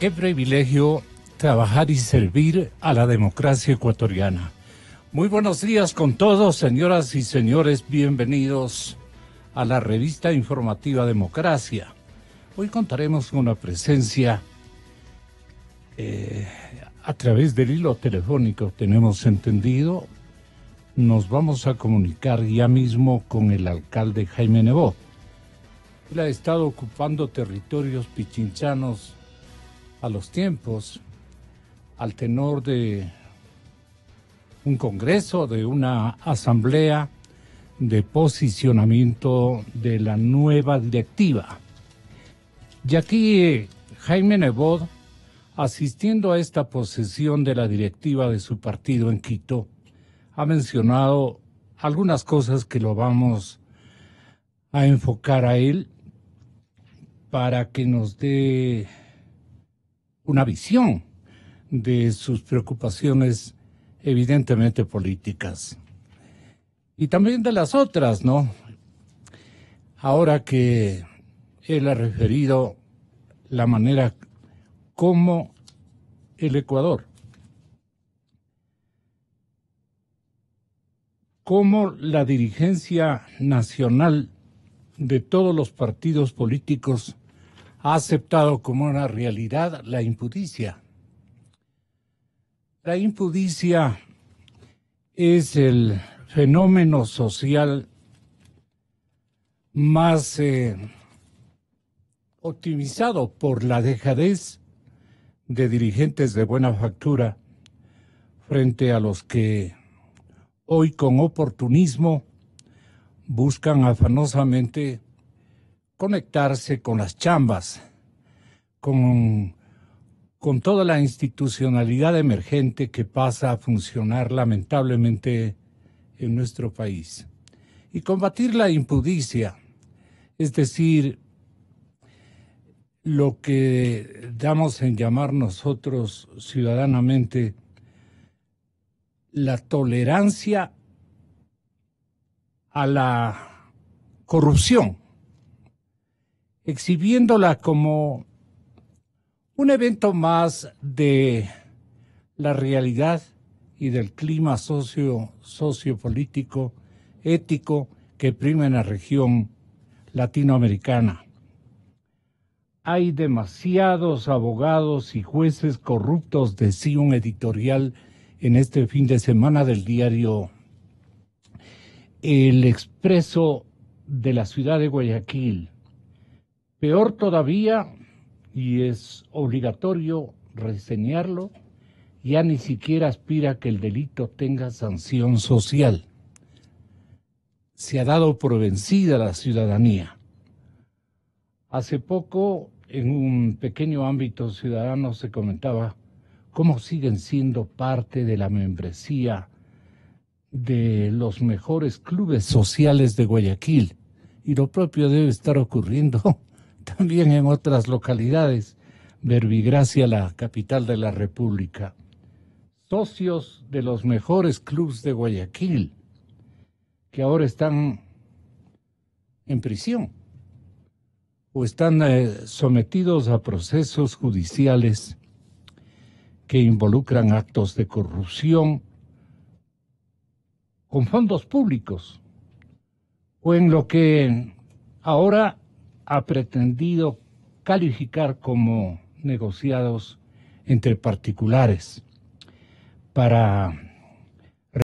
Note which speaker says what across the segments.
Speaker 1: Qué privilegio trabajar y servir a la democracia ecuatoriana. Muy buenos días con todos, señoras y señores, bienvenidos a la revista informativa Democracia. Hoy contaremos con una presencia eh, a través del hilo telefónico, tenemos entendido. Nos vamos a comunicar ya mismo con el alcalde Jaime Nebot. Él ha estado ocupando territorios pichinchanos a los tiempos, al tenor de un congreso, de una asamblea de posicionamiento de la nueva directiva. Y aquí Jaime Nebot, asistiendo a esta posesión de la directiva de su partido en Quito, ha mencionado algunas cosas que lo vamos a enfocar a él para que nos dé una visión de sus preocupaciones evidentemente políticas. Y también de las otras, ¿no? Ahora que él ha referido la manera como el Ecuador, como la dirigencia nacional de todos los partidos políticos ha aceptado como una realidad la impudicia. La impudicia es el fenómeno social más eh, optimizado por la dejadez de dirigentes de buena factura frente a los que hoy con oportunismo buscan afanosamente conectarse con las chambas, con, con toda la institucionalidad emergente que pasa a funcionar lamentablemente en nuestro país. Y combatir la impudicia, es decir, lo que damos en llamar nosotros ciudadanamente la tolerancia a la corrupción exhibiéndola como un evento más de la realidad y del clima socio, sociopolítico, ético que prima en la región latinoamericana. Hay demasiados abogados y jueces corruptos, decía un editorial en este fin de semana del diario El Expreso de la ciudad de Guayaquil. Peor todavía, y es obligatorio reseñarlo, ya ni siquiera aspira que el delito tenga sanción social. Se ha dado por vencida la ciudadanía. Hace poco, en un pequeño ámbito ciudadano, se comentaba cómo siguen siendo parte de la membresía de los mejores clubes sociales de Guayaquil. Y lo propio debe estar ocurriendo también en otras localidades. Verbigracia, la capital de la República. Socios de los mejores clubes de Guayaquil, que ahora están en prisión o están eh, sometidos a procesos judiciales que involucran actos de corrupción con fondos públicos o en lo que ahora ha pretendido calificar como negociados entre particulares para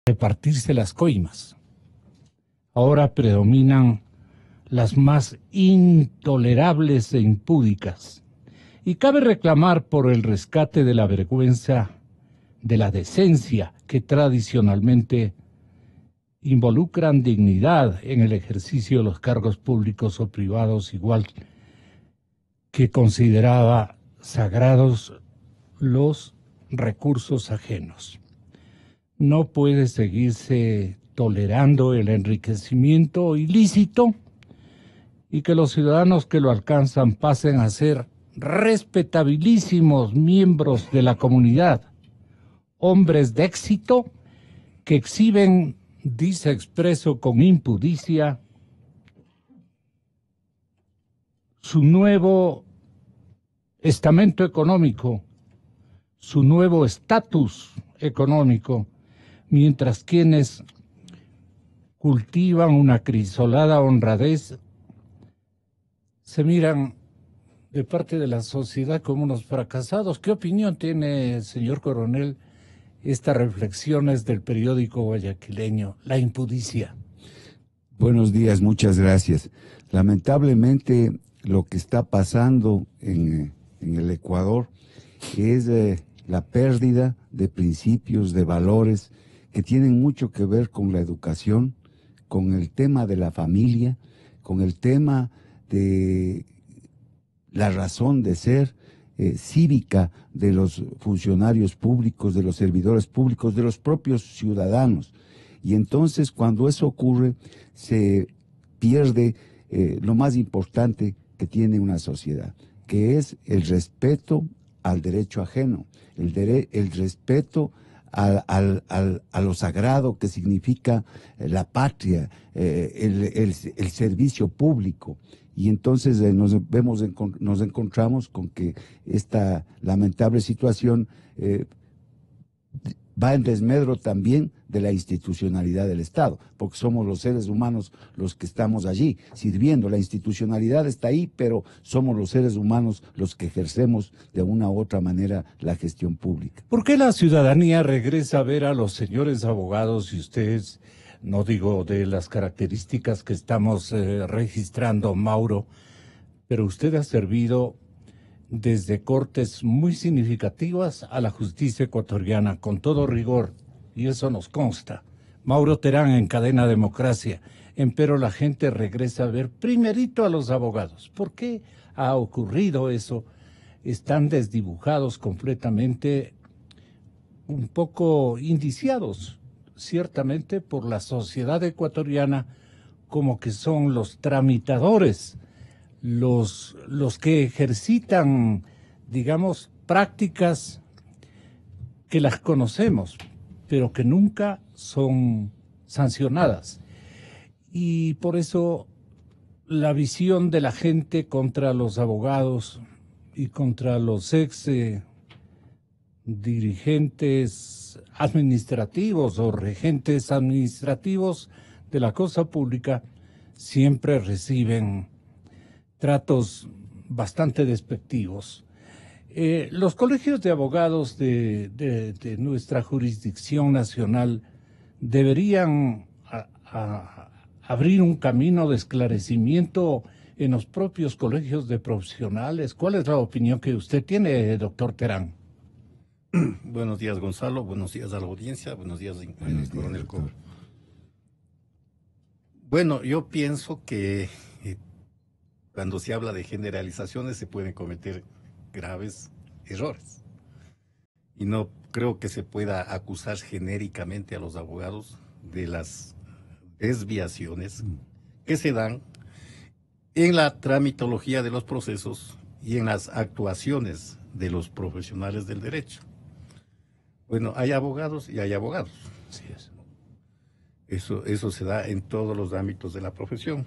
Speaker 1: repartirse las coimas. Ahora predominan las más intolerables e impúdicas. Y cabe reclamar por el rescate de la vergüenza, de la decencia que tradicionalmente involucran dignidad en el ejercicio de los cargos públicos o privados, igual que consideraba sagrados los recursos ajenos. No puede seguirse tolerando el enriquecimiento ilícito y que los ciudadanos que lo alcanzan pasen a ser respetabilísimos miembros de la comunidad, hombres de éxito que exhiben dice expreso con impudicia su nuevo estamento económico, su nuevo estatus económico, mientras quienes cultivan una crisolada honradez se miran de parte de la sociedad como unos fracasados. ¿Qué opinión tiene, señor coronel, estas reflexiones del periódico guayaquileño, La Impudicia?
Speaker 2: Buenos días, muchas gracias. Lamentablemente lo que está pasando en, el Ecuador es eh, la pérdida de principios, de valores que tienen mucho que ver con la educación, con el tema de la familia, con el tema de la razón de ser eh, cívica de los funcionarios públicos, de los servidores públicos, de los propios ciudadanos. Y entonces cuando eso ocurre, se pierde eh, lo más importante que tiene una sociedad, que es el respeto al derecho ajeno, el, respeto al, a lo sagrado que significa la patria, eh, el servicio público y entonces eh, nos, vemos, nos encontramos con que esta lamentable situación eh, va en desmedro también de la institucionalidad del Estado, porque somos los seres humanos los que estamos allí sirviendo. La institucionalidad está ahí, pero somos los seres humanos los que ejercemos de una u otra manera la gestión pública.
Speaker 1: ¿Por qué la ciudadanía regresa a ver a los señores abogados y ustedes no digo de las características que estamos eh, registrando, Mauro, pero usted ha servido desde cortes muy significativas a la justicia ecuatoriana, con todo rigor, y eso nos consta. Mauro Terán en Cadena Democracia, empero la gente regresa a ver primerito a los abogados. ¿Por qué ha ocurrido eso? Están desdibujados completamente, un poco indiciados ciertamente por la sociedad ecuatoriana como que son los tramitadores, los, los que ejercitan, digamos, prácticas que las conocemos, pero que nunca son sancionadas. Y por eso la visión de la gente contra los abogados y contra los ex eh, dirigentes administrativos o regentes administrativos de la cosa pública siempre reciben tratos bastante despectivos. Eh, los colegios de abogados de, nuestra jurisdicción nacional deberían abrir un camino de esclarecimiento en los propios colegios de profesionales. ¿Cuál es la opinión que usted tiene, doctor Terán?
Speaker 3: buenos días, Gonzalo. Buenos días a la audiencia. Buenos días, coronel Bueno, yo pienso que eh, cuando se habla de generalizaciones se pueden cometer graves errores. Y no creo que se pueda acusar genéricamente a los abogados de las desviaciones mm. que se dan en la tramitología de los procesos y en las actuaciones de los profesionales del derecho. Bueno, hay abogados y hay abogados. es. Eso, eso se da en todos los ámbitos de la profesión.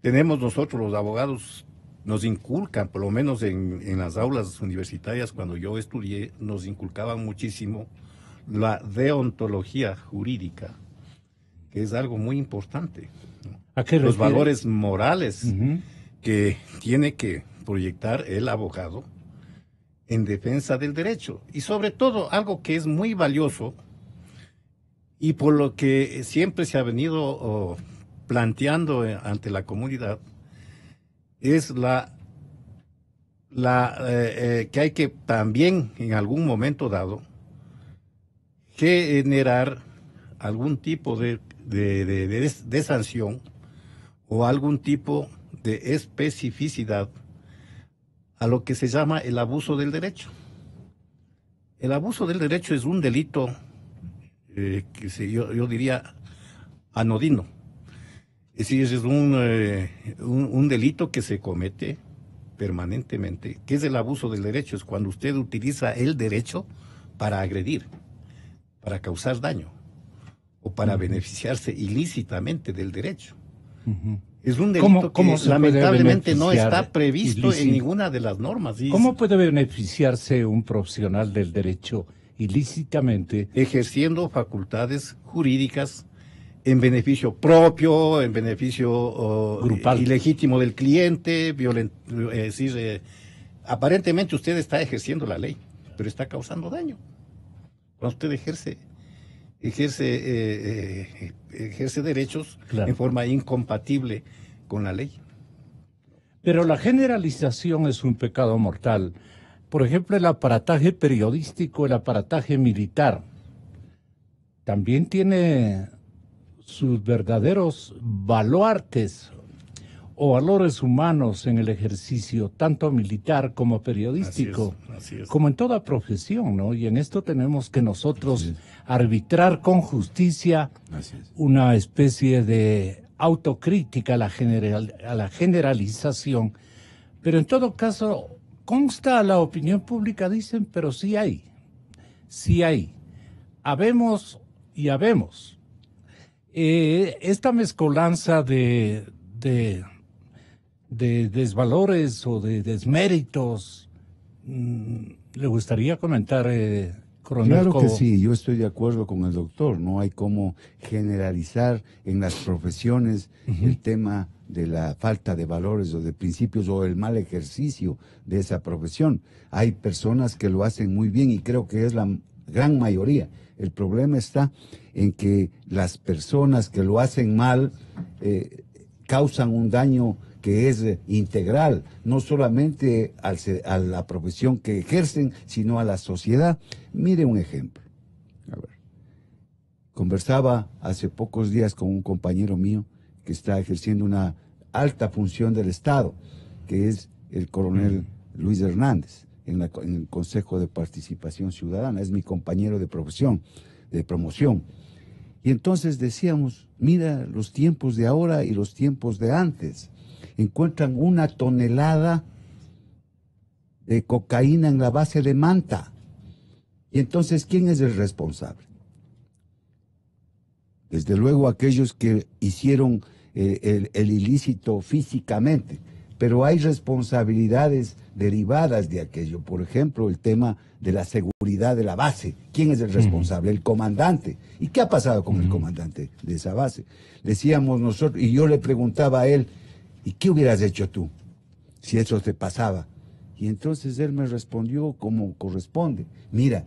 Speaker 3: Tenemos nosotros los abogados, nos inculcan, por lo menos en, las aulas universitarias cuando yo estudié, nos inculcaban muchísimo la deontología jurídica, que es algo muy importante. los valores morales que tiene que proyectar el abogado en defensa del derecho. Y sobre todo, algo que es muy valioso y por lo que siempre se ha venido planteando eh, ante la comunidad, es la, la eh, eh, que hay que también en algún momento dado generar algún tipo de, de sanción o algún tipo de especificidad a lo que se llama el abuso del derecho. El abuso del derecho es un delito eh, que se, yo, diría anodino. Es decir, es eh, un, un, delito que se comete permanentemente, que es el abuso del derecho, es cuando usted utiliza el derecho para agredir, para causar daño o para beneficiarse ilícitamente del derecho. Es un delito que lamentablemente no está previsto en ninguna de las normas.
Speaker 1: ¿Cómo puede beneficiarse un profesional del derecho ilícitamente?
Speaker 3: Ejerciendo facultades jurídicas en beneficio propio, en beneficio Grupal. ilegítimo del cliente, violent, es decir, eh, aparentemente usted está ejerciendo la ley, pero está causando daño. Cuando usted ejerce ejerce, eh, eh, ejerce derechos en forma incompatible con la ley.
Speaker 1: Pero la generalización es un pecado mortal. Por ejemplo, el aparataje periodístico, el aparataje militar, también tiene sus verdaderos baluartes o valores humanos en el ejercicio, tanto militar como periodístico, como en toda profesión, ¿no? Y en esto tenemos que nosotros arbitrar con justicia una especie de autocrítica a la, general, a la generalización, pero en todo caso consta la opinión pública, dicen, pero sí hay, sí hay. Habemos y habemos. Eh, esta mezcolanza de, de, de, desvalores o de desméritos, mm, ¿le gustaría comentar, eh,
Speaker 2: Claro que sí, yo estoy de acuerdo con el doctor. No hay como generalizar en las profesiones el tema de la falta de valores o de principios o el mal ejercicio de esa profesión. Hay personas que lo hacen muy bien y creo que es la gran mayoría. El problema está en que las personas que lo hacen mal eh, causan un daño que es eh, integral, no solamente a la profesión que ejercen, sino a la sociedad. Mire un ejemplo. A ver. Conversaba hace pocos días con un compañero mío que está ejerciendo una alta función del Estado, que es el coronel Luis Hernández, en, en el Consejo de Participación Ciudadana. Es mi compañero de profesión, de promoción. Y entonces decíamos, mira los tiempos de ahora y los tiempos de antes encuentran una tonelada de cocaína en la base de Manta. Y entonces, ¿quién es el responsable? Desde luego aquellos que hicieron eh, el, ilícito físicamente, pero hay responsabilidades derivadas de aquello. Por ejemplo, el tema de la seguridad de la base. ¿Quién es el responsable? El comandante. ¿Y qué ha pasado con el comandante de esa base? Decíamos nosotros, y yo le preguntaba a él, ¿y qué hubieras hecho tú si eso te pasaba? Y entonces él me respondió como corresponde. Mira,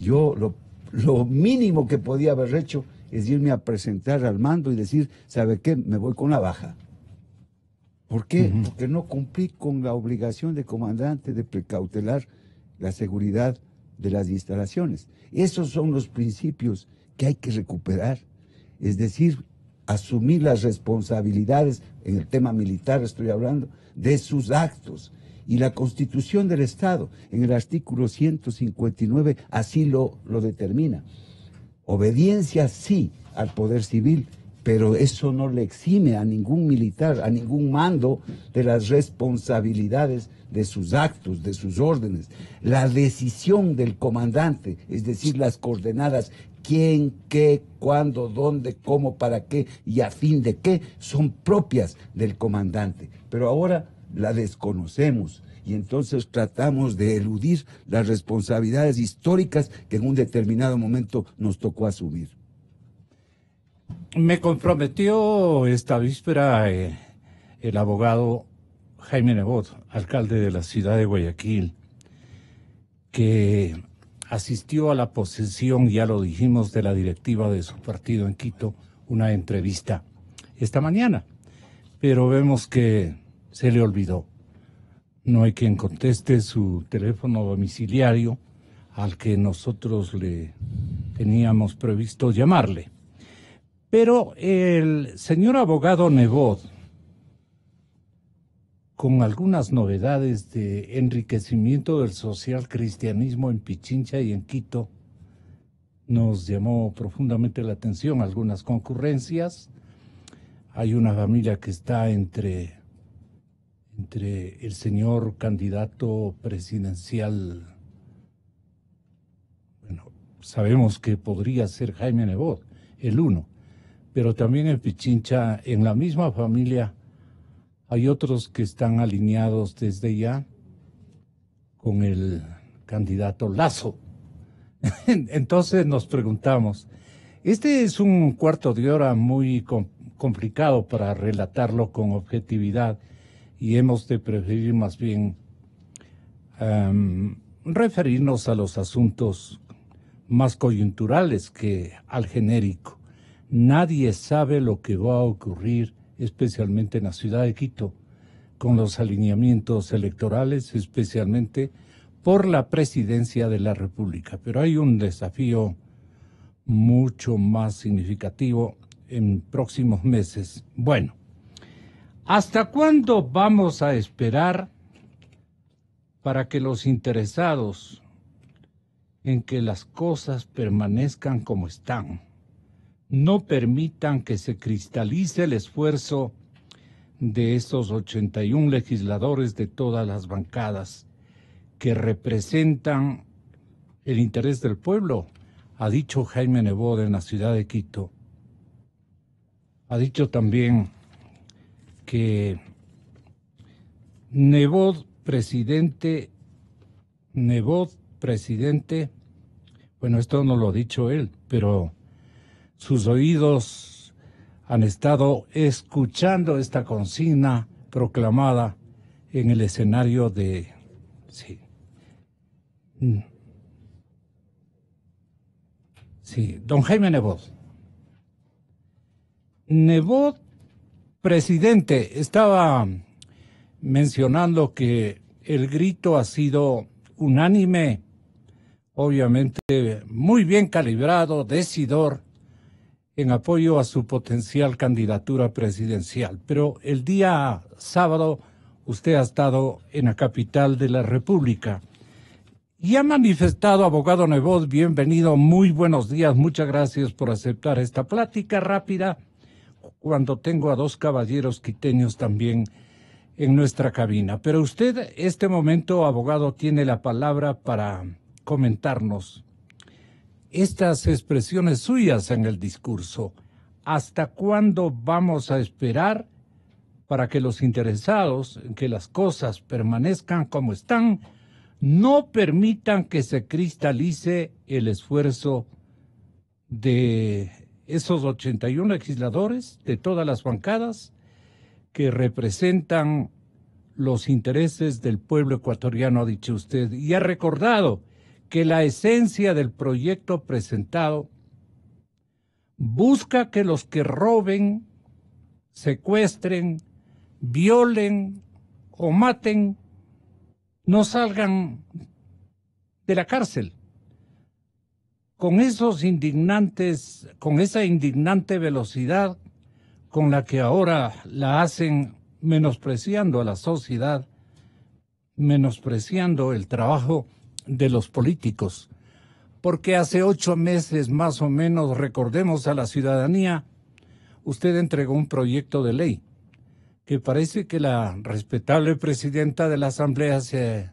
Speaker 2: yo lo, mínimo que podía haber hecho es irme a presentar al mando y decir, ¿sabe qué? Me voy con la baja. ¿Por qué? Porque no cumplí con la obligación de comandante de precautelar la seguridad de las instalaciones. Esos son los principios que hay que recuperar. Es decir, asumir las responsabilidades, en el tema militar estoy hablando, de sus actos. Y la constitución del Estado, en el artículo 159, así lo, lo determina. Obediencia sí al poder civil, pero eso no le exime a ningún militar, a ningún mando de las responsabilidades de sus actos, de sus órdenes. La decisión del comandante, es decir, las coordenadas quién, qué, cuándo, dónde, cómo, para qué y a fin de qué son propias del comandante. Pero ahora la desconocemos y entonces tratamos de eludir las responsabilidades históricas que en un determinado momento nos tocó asumir.
Speaker 1: Me comprometió esta víspera eh, el abogado Jaime Nebot, alcalde de la ciudad de Guayaquil, que asistió a la posesión, ya lo dijimos, de la directiva de su partido en Quito, una entrevista esta mañana. Pero vemos que se le olvidó. No hay quien conteste su teléfono domiciliario al que nosotros le teníamos previsto llamarle. Pero el señor abogado Nebot, con algunas novedades de enriquecimiento del social cristianismo en Pichincha y en Quito, nos llamó profundamente la atención algunas concurrencias. Hay una familia que está entre, entre el señor candidato presidencial, bueno, sabemos que podría ser Jaime Nebot, el uno, pero también en Pichincha, en la misma familia, Hay otros que están alineados desde ya con el candidato Lazo. Entonces nos preguntamos, este es un cuarto de hora muy complicado para relatarlo con objetividad y hemos de preferir más bien referirnos a los asuntos más coyunturales que al genérico. Nadie sabe lo que va a ocurrir, especialmente en la ciudad de Quito, con los alineamientos electorales, especialmente por la presidencia de la República. Pero hay un desafío mucho más significativo en próximos meses. Bueno, ¿hasta cuándo vamos a esperar para que los interesados en que las cosas permanezcan como están no permitan que se cristalice el esfuerzo de esos 81 legisladores de todas las bancadas que representan el interés del pueblo, ha dicho Jaime Nebot en la ciudad de Quito. Ha dicho también que Nebot, presidente, Nebot, presidente, bueno, esto no lo ha dicho él, pero sus oídos han estado escuchando esta consigna proclamada en el escenario de... Sí. Mm. Sí, don Jaime Nebot. Nebot, presidente, estaba mencionando que el grito ha sido unánime, obviamente muy bien calibrado, decidor, en apoyo a su potencial candidatura presidencial. Pero el día sábado usted ha estado en la capital de la República y ha manifestado, abogado Nebot, bienvenido, muy buenos días, muchas gracias por aceptar esta plática rápida cuando tengo a dos caballeros quiteños también en nuestra cabina. Pero usted, este momento, abogado, tiene la palabra para comentarnos estas expresiones suyas en el discurso. ¿Hasta cuándo vamos a esperar para que los interesados en que las cosas permanezcan como están no permitan que se cristalice el esfuerzo de esos 81 legisladores de todas las bancadas que representan los intereses del pueblo ecuatoriano, ha dicho usted, y ha recordado que la esencia del proyecto presentado busca que los que roben, secuestren, violen o maten no salgan de la cárcel. Con esos indignantes, con esa indignante velocidad con la que ahora la hacen menospreciando a la sociedad, menospreciando el trabajo de los políticos, porque hace ocho meses más o menos, recordemos a la ciudadanía, usted entregó un proyecto de ley que parece que la respetable presidenta de la Asamblea se,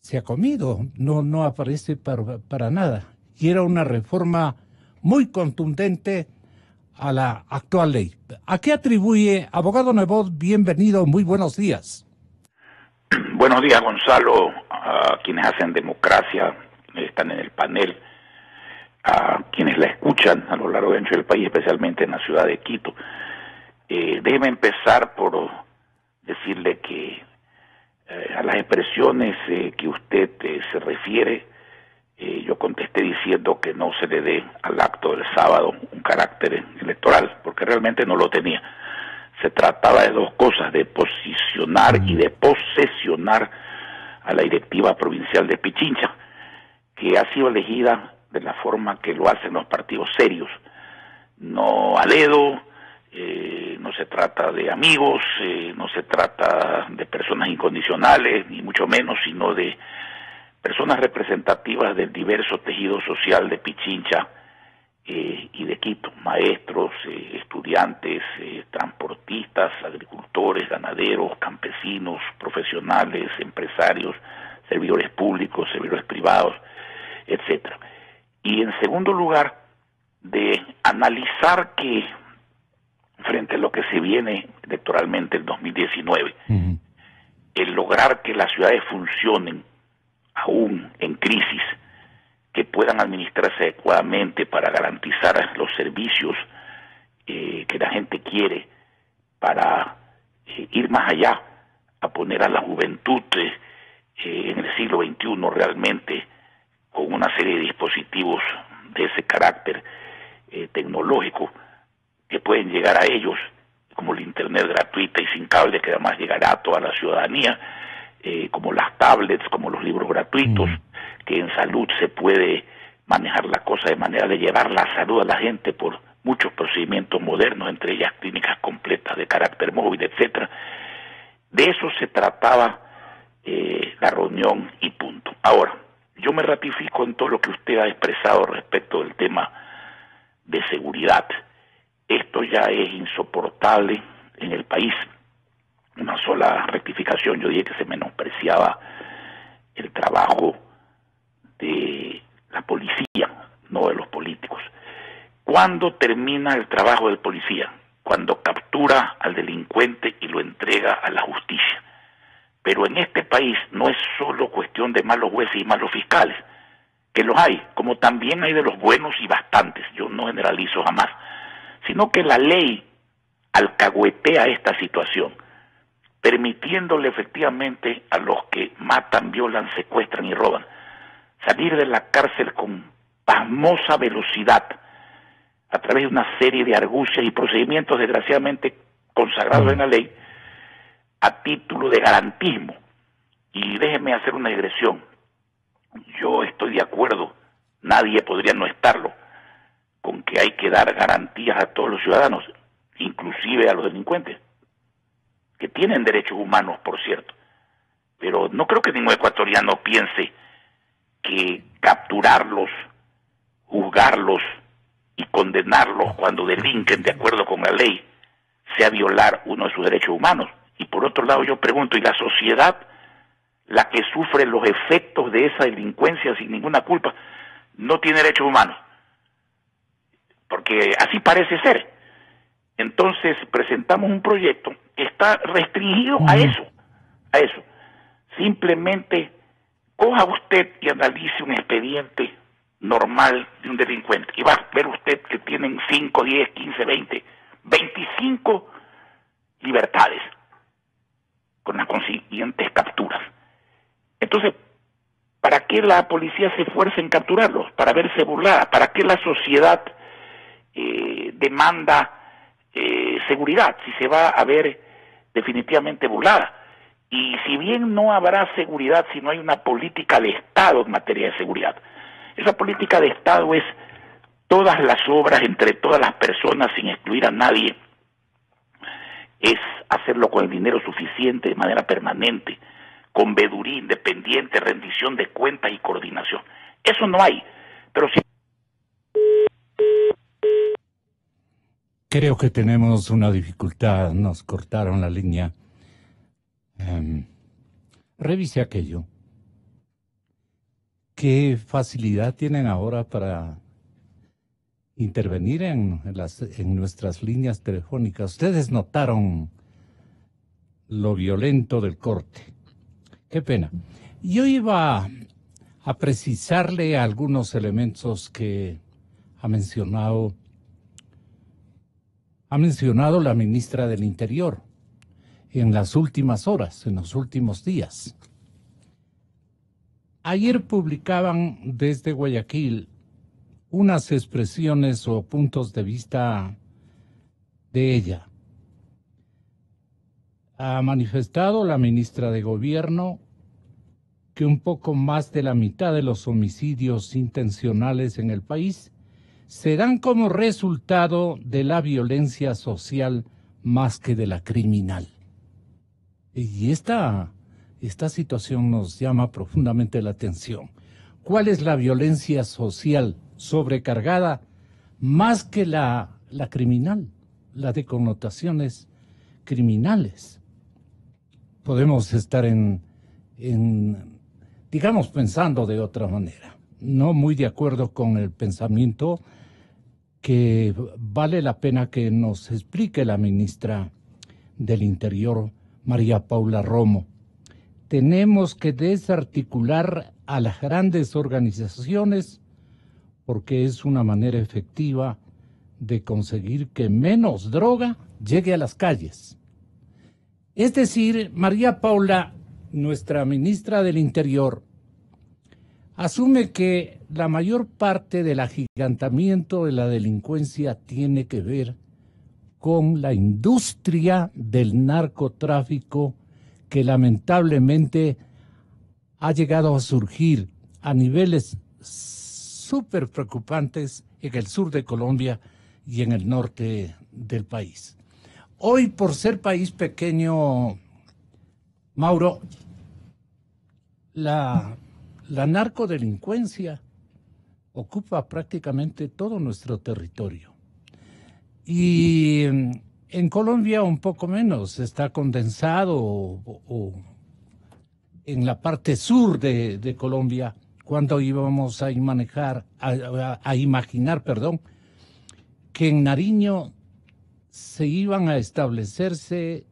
Speaker 1: se ha comido, no, no aparece para, para nada. Y era una reforma muy contundente a la actual ley. ¿A qué atribuye, abogado Nebot, bienvenido, muy buenos días?
Speaker 4: Buenos días, Gonzalo, a quienes hacen democracia, están en el panel, a quienes la escuchan a lo largo y ancho del país, especialmente en la ciudad de Quito. Eh, déjeme empezar por decirle que eh, a las expresiones eh, que usted eh, se refiere, yo contesté diciendo que no se le dé al acto del sábado un carácter electoral, porque realmente no lo tenía. Se trataba de dos cosas, de posicionar y de posesionar a la directiva provincial de Pichincha, que ha sido elegida de la forma que lo hacen los partidos serios, no a dedo, eh, no se trata de amigos, eh, no se trata de personas incondicionales, ni mucho menos, sino de personas representativas del diverso tejido social de Pichincha eh, y de Quito, maestros, eh, estudiantes, eh, transportistas, agricultores, ganaderos, campesinos, profesionales, empresarios, servidores públicos, servidores privados, etcétera. Y en segundo lugar, de analizar que frente a lo que se viene electoralmente el 2019, el lograr que las ciudades funcionen aún en crisis, que puedan administrarse adecuadamente para garantizar los servicios eh, que la gente quiere, para eh, ir más allá, a poner a la juventud eh, en el siglo XXI realmente con una serie de dispositivos de ese carácter tecnológico que pueden llegar a ellos, como el Internet gratuita y sin cable que además llegará a toda la ciudadanía, como las tablets, como los libros gratuitos, que en salud se puede manejar la cosa de manera de llevar la salud a la gente por muchos procedimientos modernos, entre ellas clínicas completas de carácter móvil, etcétera. De eso se trataba eh, la reunión y punto. Ahora, yo me ratifico en todo lo que usted ha expresado respecto del tema de seguridad. Esto ya es insoportable en el país. Una sola rectificación, yo dije que se menospreciaba el trabajo de la policía, no de los políticos. ¿Cuándo termina el trabajo del policía? Cuando captura al delincuente y lo entrega a la justicia. Pero en este país no es solo cuestión de malos jueces y malos fiscales, que los hay, como también hay de los buenos y bastantes, yo no generalizo jamás, sino que la ley alcahuetea esta situación, permitiéndole efectivamente a los que matan, violan, secuestran y roban salir de la cárcel con pasmosa velocidad a través de una serie de argucias y procedimientos desgraciadamente consagrados en la ley a título de garantismo. Y déjeme hacer una digresión. Yo estoy de acuerdo, nadie podría no estarlo, con que hay que dar garantías a todos los ciudadanos, inclusive a los delincuentes, que tienen derechos humanos, por cierto. Pero no creo que ningún ecuatoriano piense que capturarlos, juzgarlos y condenarlos cuando delinquen de acuerdo con la ley sea violar uno de sus derechos humanos. Y por otro lado yo pregunto, ¿y la sociedad, la que sufre los efectos de esa delincuencia sin ninguna culpa, no tiene derechos humanos? Porque así parece ser. Entonces presentamos un proyecto está restringido a eso, a eso. Simplemente coja usted y analice un expediente normal de un delincuente y va a ver usted que tienen 5, 10, 15, 20, 25 libertades con las consiguientes capturas. Entonces, ¿para qué la policía se esfuerza en capturarlos? Para verse burlada. ¿Para qué la sociedad eh, demanda eh, seguridad si se va a ver definitivamente burlada? Y si bien no habrá seguridad si no hay una política de Estado en materia de seguridad, esa política de Estado es todas las obras entre todas las personas sin excluir a nadie, es hacerlo con el dinero suficiente de manera permanente, con veduría independiente, rendición de cuentas y coordinación. Eso no hay, pero sí.
Speaker 1: Creo que tenemos una dificultad, nos cortaron la línea. Em, revise aquello. ¿Qué facilidad tienen ahora para intervenir en, nuestras líneas telefónicas? Ustedes notaron lo violento del corte. Qué pena. Yo iba a precisarle algunos elementos que ha mencionado ha mencionado la ministra del Interior en las últimas horas, en los últimos días. Ayer publicaban desde Guayaquil unas expresiones o puntos de vista de ella. Ha manifestado la ministra de Gobierno que un poco más de la mitad de los homicidios intencionales en el país se dan como resultado de la violencia social más que de la criminal. Y esta, esta situación nos llama profundamente la atención. ¿Cuál es la violencia social sobrecargada más que la, la criminal, la de connotaciones criminales? Podemos estar en, en, digamos, pensando de otra manera, no muy de acuerdo con el pensamiento que vale la pena que nos explique la ministra del Interior, María Paula Romo. Tenemos que desarticular a las grandes organizaciones porque es una manera efectiva de conseguir que menos droga llegue a las calles. Es decir, María Paula, nuestra ministra del Interior, asume que la mayor parte del agigantamiento de la delincuencia tiene que ver con la industria del narcotráfico que lamentablemente ha llegado a surgir a niveles súper preocupantes en el sur de Colombia y en el norte del país. Hoy, por ser país pequeño, Mauro, la, la narcodelincuencia ocupa prácticamente todo nuestro territorio. Y en Colombia un poco menos, está condensado en la parte sur de, Colombia, cuando íbamos a manejar, a imaginar, perdón, que en Nariño se iban a establecerse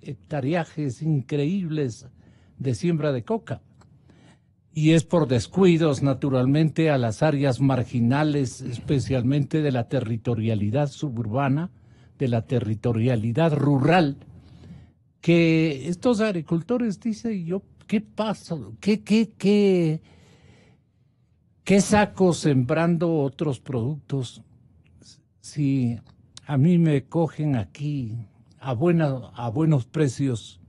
Speaker 1: hectareajes increíbles de siembra de coca. Y es por descuidos, naturalmente, a las áreas marginales, especialmente de la territorialidad suburbana, de la territorialidad rural, que estos agricultores dicen, yo, ¿qué pasa? ¿Qué, qué, qué, qué saco sembrando otros productos? Si a mí me cogen aquí a, buena, a buenos precios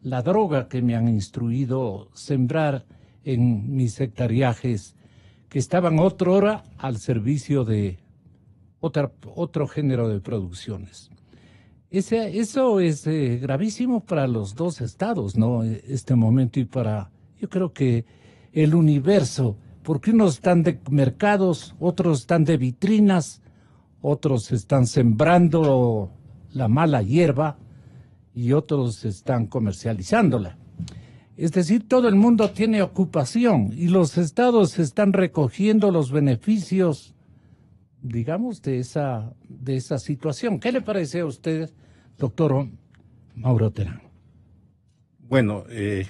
Speaker 1: la droga que me han instruido sembrar en mis hectariajes que estaban otra hora al servicio de otra, otro género de producciones. Ese, eso es eh, gravísimo para los dos estados, ¿no? Este momento y para, yo creo que el universo, porque unos están de mercados, otros están de vitrinas, otros están sembrando la mala hierba y otros están comercializándola. Es decir, todo el mundo tiene ocupación y los estados están recogiendo los beneficios, digamos, de esa, de esa situación. ¿Qué le parece a usted, doctor Mauro Terán?
Speaker 3: Bueno, eh,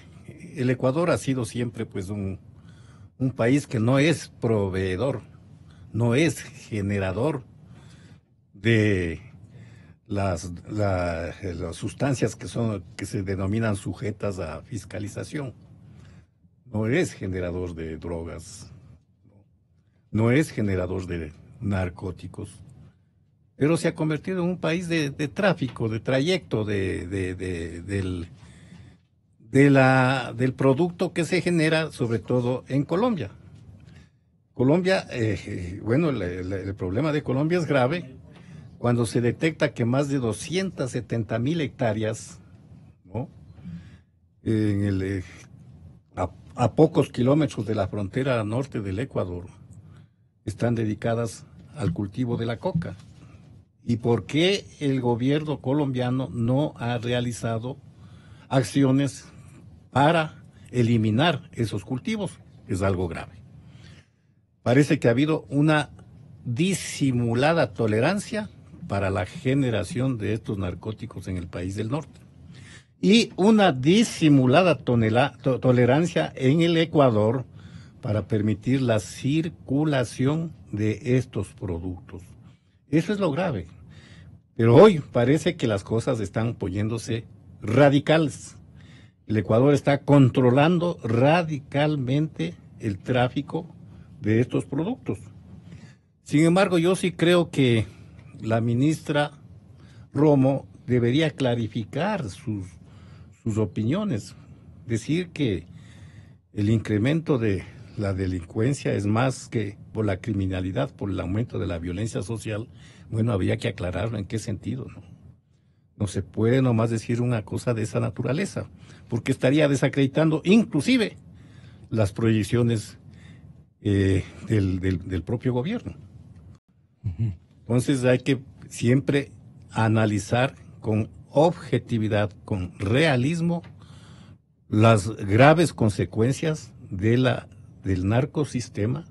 Speaker 3: el Ecuador ha sido siempre pues un, un país que no es proveedor, no es generador de las, las sustancias que, son, que se denominan sujetas a fiscalización. No es generador de drogas, no es generador de narcóticos, pero se ha convertido en un país de, tráfico, de trayecto de, del, de la, del producto que se genera sobre todo en Colombia. Colombia, eh, bueno, el problema de Colombia es grave cuando se detecta que más de 270 mil hectáreas, eh, a, pocos kilómetros de la frontera norte del Ecuador, están dedicadas al cultivo de la coca. ¿Y por qué el gobierno colombiano no ha realizado acciones para eliminar esos cultivos? Es algo grave. Parece que ha habido una disimulada tolerancia para la generación de estos narcóticos en el país del norte. Y una disimulada tolerancia en el Ecuador para permitir la circulación de estos productos. Eso es lo grave. Pero hoy parece que las cosas están poniéndose radicales. El Ecuador está controlando radicalmente el tráfico de estos productos. Sin embargo, yo sí creo que la ministra Romo debería clarificar sus, sus opiniones, decir que el incremento de la delincuencia es más que por la criminalidad, por el aumento de la violencia social, bueno, habría que aclararlo en qué sentido, ¿no? No se puede nomás decir una cosa de esa naturaleza, porque estaría desacreditando inclusive las proyecciones eh, del, del, propio gobierno. Entonces hay que siempre analizar con objetividad, con realismo, las graves consecuencias de la, del narcosistema,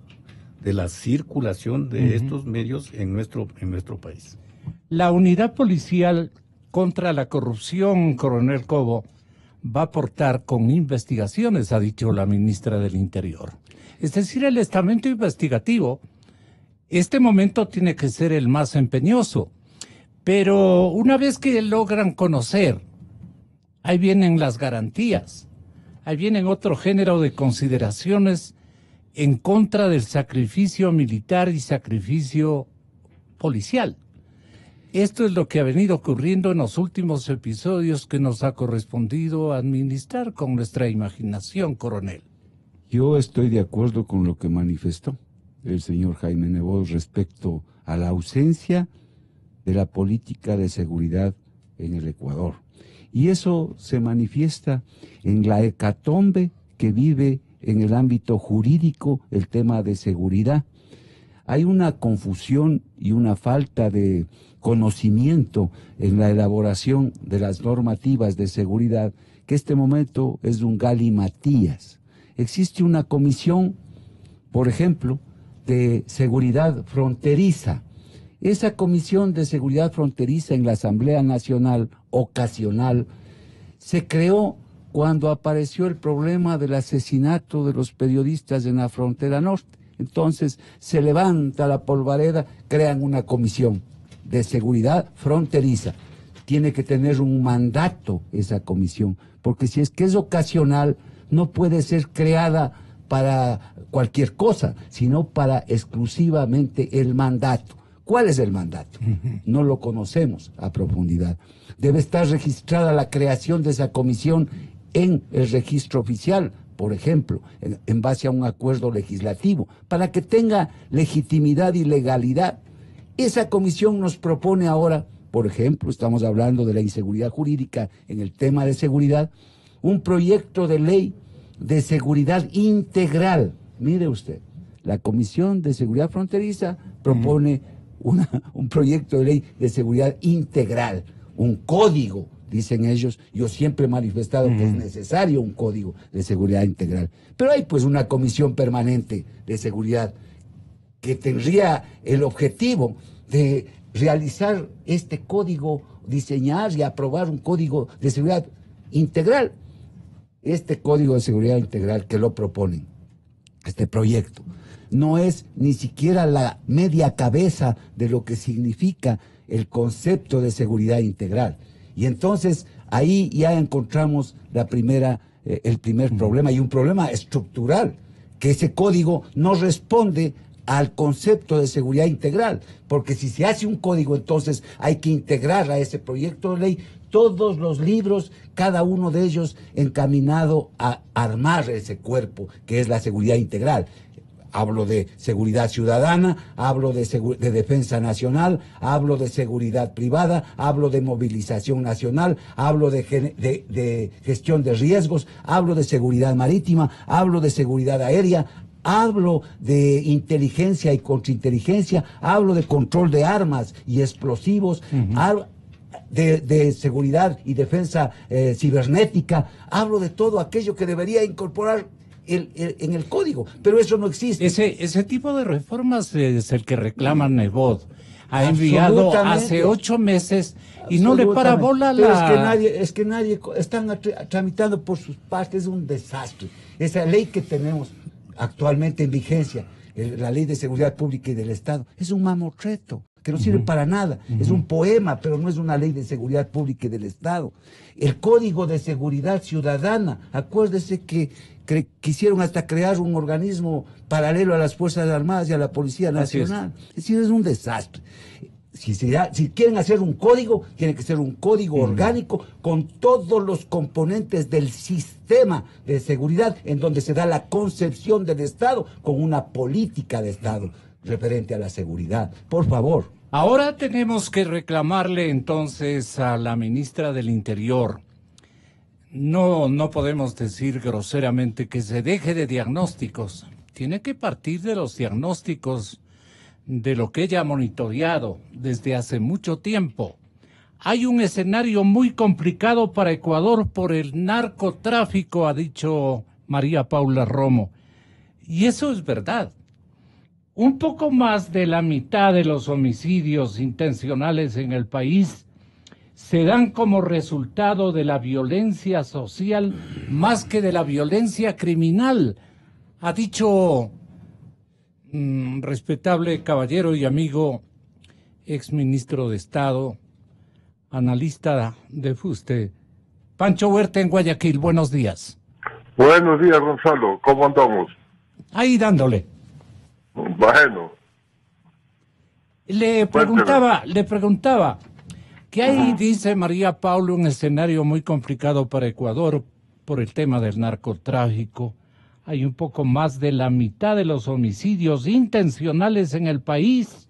Speaker 3: de la circulación de estos medios en nuestro, en nuestro país.
Speaker 1: La unidad policial contra la corrupción, coronel Cobo, va a aportar con investigaciones, ha dicho la ministra del Interior. Es decir, el estamento investigativo, este momento tiene que ser el más empeñoso, pero una vez que logran conocer, ahí vienen las garantías, ahí vienen otro género de consideraciones en contra del sacrificio militar y sacrificio policial. Esto es lo que ha venido ocurriendo en los últimos episodios que nos ha correspondido administrar con nuestra imaginación, coronel.
Speaker 2: Yo estoy de acuerdo con lo que manifestó el señor Jaime Nebot respecto a la ausencia de la política de seguridad en el Ecuador. Y eso se manifiesta en la hecatombe que vive en el ámbito jurídico el tema de seguridad. Hay una confusión y una falta de conocimiento en la elaboración de las normativas de seguridad, que este momento es un galimatías. Existe una comisión, por ejemplo, de seguridad fronteriza. Esa comisión de seguridad fronteriza en la Asamblea Nacional ocasional se creó cuando apareció el problema del asesinato de los periodistas en la frontera norte. Entonces se levanta la polvareda, crean una comisión de seguridad fronteriza. Tiene que tener un mandato esa comisión, porque si es que es ocasional, no puede ser creada para cualquier cosa, sino para exclusivamente el mandato. ¿Cuál es el mandato? No lo conocemos a profundidad. Debe estar registrada la creación de esa comisión en el registro oficial, por ejemplo, en, en, base a un acuerdo legislativo, para que tenga legitimidad y legalidad. Esa comisión nos propone ahora, por ejemplo, estamos hablando de la inseguridad jurídica en el tema de seguridad, un proyecto de ley de seguridad integral. Mire usted, la Comisión de Seguridad Fronteriza propone una, un proyecto de ley de seguridad integral, un código, dicen ellos. Yo siempre he manifestado que es necesario un código de seguridad integral. Pero hay pues una comisión permanente de seguridad que tendría el objetivo de realizar este código, diseñar y aprobar un código de seguridad integral. Este código de seguridad integral que lo proponen, este proyecto, no es ni siquiera la media cabeza de lo que significa el concepto de seguridad integral. Y entonces ahí ya encontramos la primera, eh, el primer problema y un problema estructural, que ese código no responde al concepto de seguridad integral, porque si se hace un código, entonces hay que integrar a ese proyecto de ley todos los libros, cada uno de ellos encaminado a armar ese cuerpo que es la seguridad integral. Hablo de seguridad ciudadana, hablo de, de, defensa nacional, hablo de seguridad privada, hablo de movilización nacional, hablo de, de, de, gestión de riesgos, hablo de seguridad marítima, hablo de seguridad aérea, hablo de inteligencia y contrainteligencia, hablo de control de armas y explosivos, uh -huh. De, de, seguridad y defensa eh, cibernética, hablo de todo aquello que debería incorporar el, el, en el código, pero eso no existe.
Speaker 1: Ese, ese tipo de reformas es el que reclama Nebot. Ha enviado hace ocho meses y no le para bola la...
Speaker 2: Pero es que nadie, es que nadie, están tramitando por sus partes, es un desastre. Esa ley que tenemos actualmente en vigencia, la ley de seguridad pública y del Estado, es un mamotreto que no sirve uh -huh. para nada. Uh -huh. Es un poema, pero no es una ley de seguridad pública y del Estado. El Código de Seguridad Ciudadana, acuérdese que, quisieron hasta crear un organismo paralelo a las Fuerzas Armadas y a la Policía Nacional. Es. es. decir, es un desastre. Si, si, quieren hacer un código, tiene que ser un código uh -huh. orgánico con todos los componentes del sistema de seguridad en donde se da la concepción del Estado con una política de Estado referente a la seguridad. Por favor.
Speaker 1: Ahora tenemos que reclamarle entonces a la ministra del Interior. No, no podemos decir groseramente que se deje de diagnósticos. Tiene que partir de los diagnósticos de lo que ella ha monitoreado desde hace mucho tiempo. Hay un escenario muy complicado para Ecuador por el narcotráfico, ha dicho María Paula Romo. Y eso es verdad. Un poco más de la mitad de los homicidios intencionales en el país se dan como resultado de la violencia social más que de la violencia criminal. Ha dicho mm, respetable caballero y amigo, ex ministro de Estado, analista de Fuste, Pancho Huerta en Guayaquil. Buenos días.
Speaker 5: Buenos días, Gonzalo. ¿Cómo andamos?
Speaker 1: Ahí dándole.
Speaker 5: Bueno.
Speaker 1: Le preguntaba, le preguntaba, que ahí dice María Paulo un escenario muy complicado para Ecuador por el tema del narcotráfico. Hay un poco más de la mitad de los homicidios intencionales en el país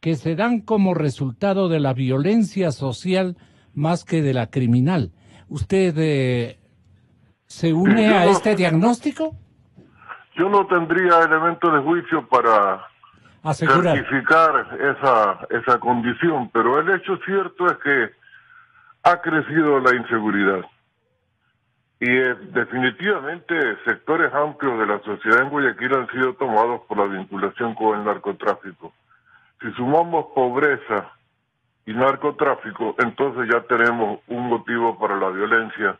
Speaker 1: que se dan como resultado de la violencia social más que de la criminal. ¿Usted eh, se une a este diagnóstico?
Speaker 5: Yo no tendría elementos de juicio para certificar esa, esa condición, pero el hecho cierto es que ha crecido la inseguridad. Y eh, definitivamente sectores amplios de la sociedad en Guayaquil han sido tomados por la vinculación con el narcotráfico. Si sumamos pobreza y narcotráfico, entonces ya tenemos un motivo para la violencia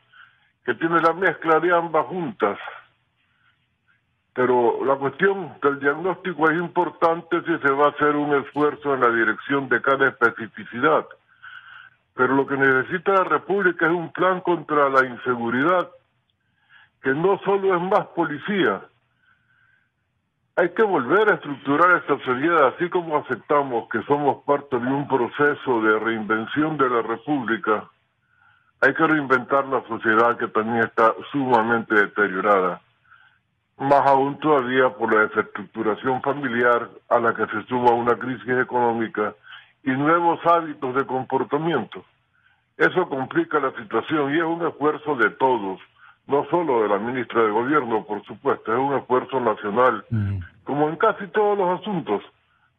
Speaker 5: que tiene la mezcla de ambas juntas pero la cuestión del diagnóstico es importante si se va a hacer un esfuerzo en la dirección de cada especificidad. Pero lo que necesita la República es un plan contra la inseguridad, que no solo es más policía. Hay que volver a estructurar esta sociedad, así como aceptamos que somos parte de un proceso de reinvención de la República. Hay que reinventar la sociedad que también está sumamente deteriorada más aún todavía por la desestructuración familiar a la que se suma una crisis económica y nuevos hábitos de comportamiento. Eso complica la situación y es un esfuerzo de todos, no solo de la ministra de Gobierno, por supuesto, es un esfuerzo nacional, mm. como en casi todos los asuntos.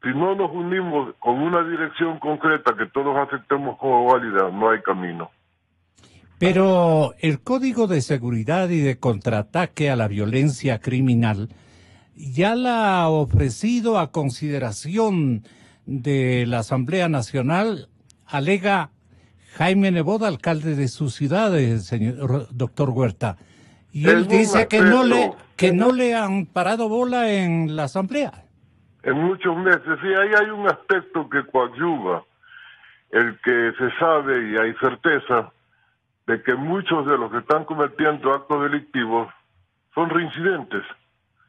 Speaker 5: Si no nos unimos con una dirección concreta que todos aceptemos como válida, no hay camino.
Speaker 1: Pero el Código de Seguridad y de Contraataque a la Violencia Criminal ya la ha ofrecido a consideración de la Asamblea Nacional, alega Jaime Neboda, alcalde de su ciudad, el señor doctor Huerta. Y él dice que no le que no le han parado bola en la Asamblea.
Speaker 5: En muchos meses, sí, ahí hay un aspecto que coadyuva, el que se sabe y hay certeza de que muchos de los que están cometiendo actos delictivos son reincidentes,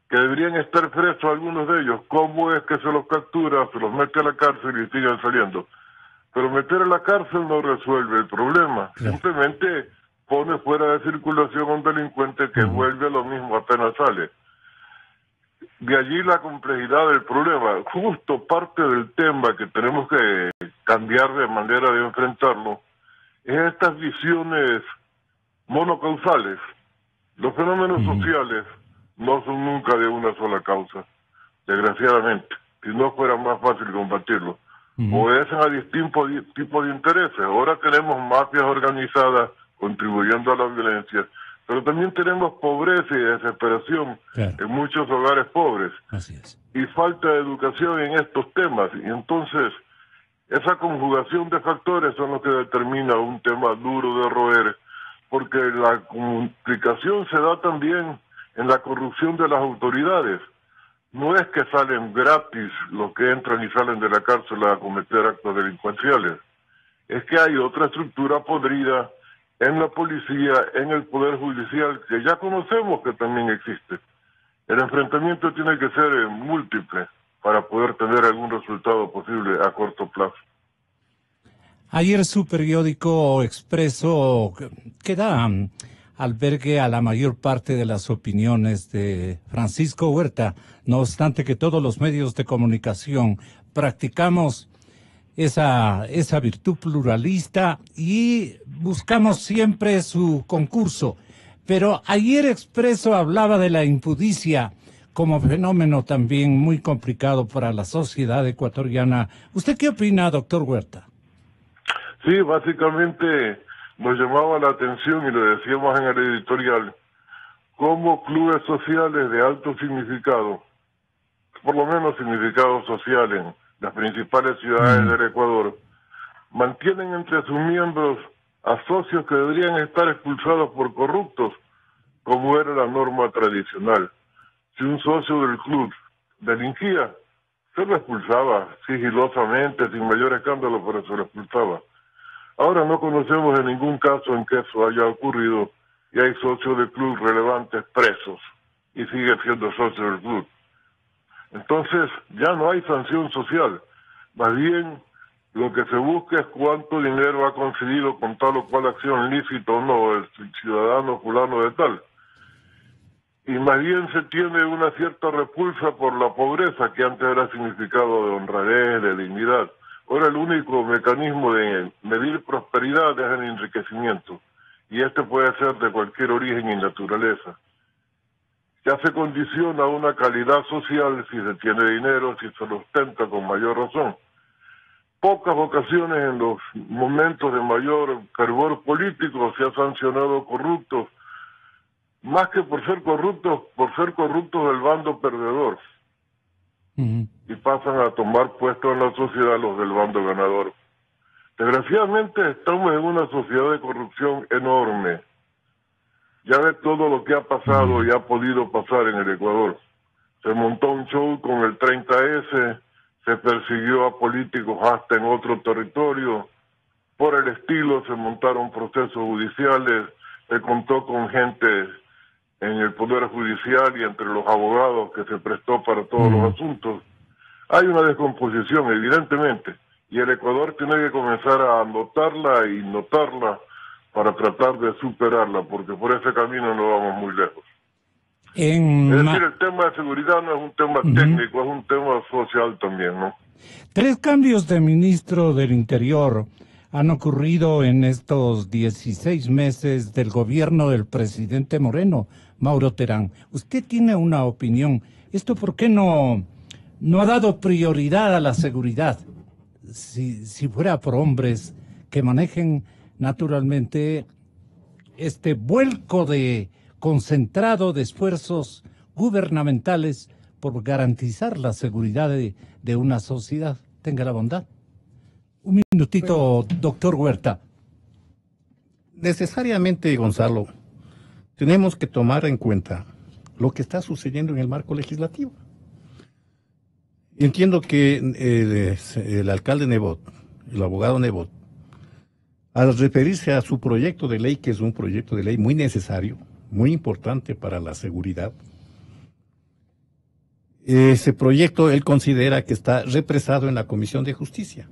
Speaker 5: que deberían estar presos algunos de ellos. ¿Cómo es que se los captura, se los mete a la cárcel y siguen saliendo? Pero meter a la cárcel no resuelve el problema, simplemente pone fuera de circulación a un delincuente que vuelve a lo mismo apenas sale. De allí la complejidad del problema. Justo parte del tema que tenemos que cambiar de manera de enfrentarlo en estas visiones monocausales. Los fenómenos sociales no son nunca de una sola causa, desgraciadamente. Si no fuera más fácil combatirlo. Obedecen a distintos tipos de intereses. Ahora tenemos mafias organizadas contribuyendo a la violencia, pero también tenemos pobreza y desesperación en muchos hogares pobres. Y falta de educación en estos temas. Y entonces esa conjugación de factores son los que determina un tema duro de roer, porque la complicación se da también en la corrupción de las autoridades. No es que salen gratis los que entran y salen de la cárcel a cometer actos delincuenciales. Es que hay otra estructura podrida en la policía, en el Poder Judicial, que ya conocemos que también existe. El enfrentamiento tiene que ser múltiple para poder tener algún resultado posible a corto plazo.
Speaker 1: Ayer su periódico Expreso que da albergue a la mayor parte de las opiniones de Francisco Huerta, no obstante que todos los medios de comunicación practicamos esa, esa virtud pluralista y buscamos siempre su concurso. Pero ayer Expreso hablaba de la impudicia como fenómeno también muy complicado para la sociedad ecuatoriana. ¿Usted qué opina, doctor Huerta?
Speaker 5: Sí, básicamente nos llamaba la atención y lo decíamos en el editorial, cómo clubes sociales de alto significado por lo menos significado social en las principales ciudades
Speaker 1: Mm.
Speaker 5: del Ecuador, mantienen entre sus miembros a socios que deberían estar expulsados por corruptos, como era la norma tradicional. Si un socio del club delinquía, se lo expulsaba sigilosamente, sin mayor escándalo, pero se lo expulsaba. Ahora no conocemos de ningún caso en que eso haya ocurrido y hay socios del club relevantes presos y sigue siendo socio del club. Entonces ya no hay sanción social, más bien lo que se busca es cuánto dinero ha conseguido con tal o cual acción lícita o no el ciudadano fulano de tal. Y más bien se tiene una cierta repulsa por la pobreza que antes era significado de honradez, de dignidad. Ahora el único mecanismo de medir prosperidad es el enriquecimiento. Y este puede ser de cualquier origen y naturaleza. Ya se condiciona una calidad social si se tiene dinero, si se lo ostenta con mayor razón. Pocas ocasiones en los momentos de mayor fervor político se ha sancionado corruptos, más que por ser corruptos, por ser corruptos del bando perdedor y pasan a tomar puestos en la sociedad los del bando ganador. Desgraciadamente estamos en una sociedad de corrupción enorme. Ya ve todo lo que ha pasado y ha podido pasar en el Ecuador. Se montó un show con el 30S, se persiguió a políticos hasta en otro territorio. Por el estilo se montaron procesos judiciales, se contó con gente en el Poder Judicial y entre los abogados que se prestó para todos los asuntos. Hay una descomposición, evidentemente, y el Ecuador tiene que comenzar a notarla y notarla para tratar de superarla, porque por ese camino no vamos muy lejos.
Speaker 1: En
Speaker 5: Es decir, el tema de seguridad no es un tema técnico, es un tema social también, ¿no?
Speaker 1: Tres cambios de ministro del Interior han ocurrido en estos 16 meses del gobierno del presidente Moreno, Mauro Terán. Usted tiene una opinión. ¿Esto por qué no, no ha dado prioridad a la seguridad? Si, si fuera por hombres que manejen naturalmente este vuelco de concentrado de esfuerzos gubernamentales por garantizar la seguridad de, de una sociedad. Tenga la bondad. Un minutito, doctor Huerta.
Speaker 3: Necesariamente, Gonzalo, tenemos que tomar en cuenta lo que está sucediendo en el marco legislativo. Entiendo que eh, el alcalde Nebot, el abogado Nebot, al referirse a su proyecto de ley, que es un proyecto de ley muy necesario, muy importante para la seguridad, ese proyecto él considera que está represado en la Comisión de Justicia.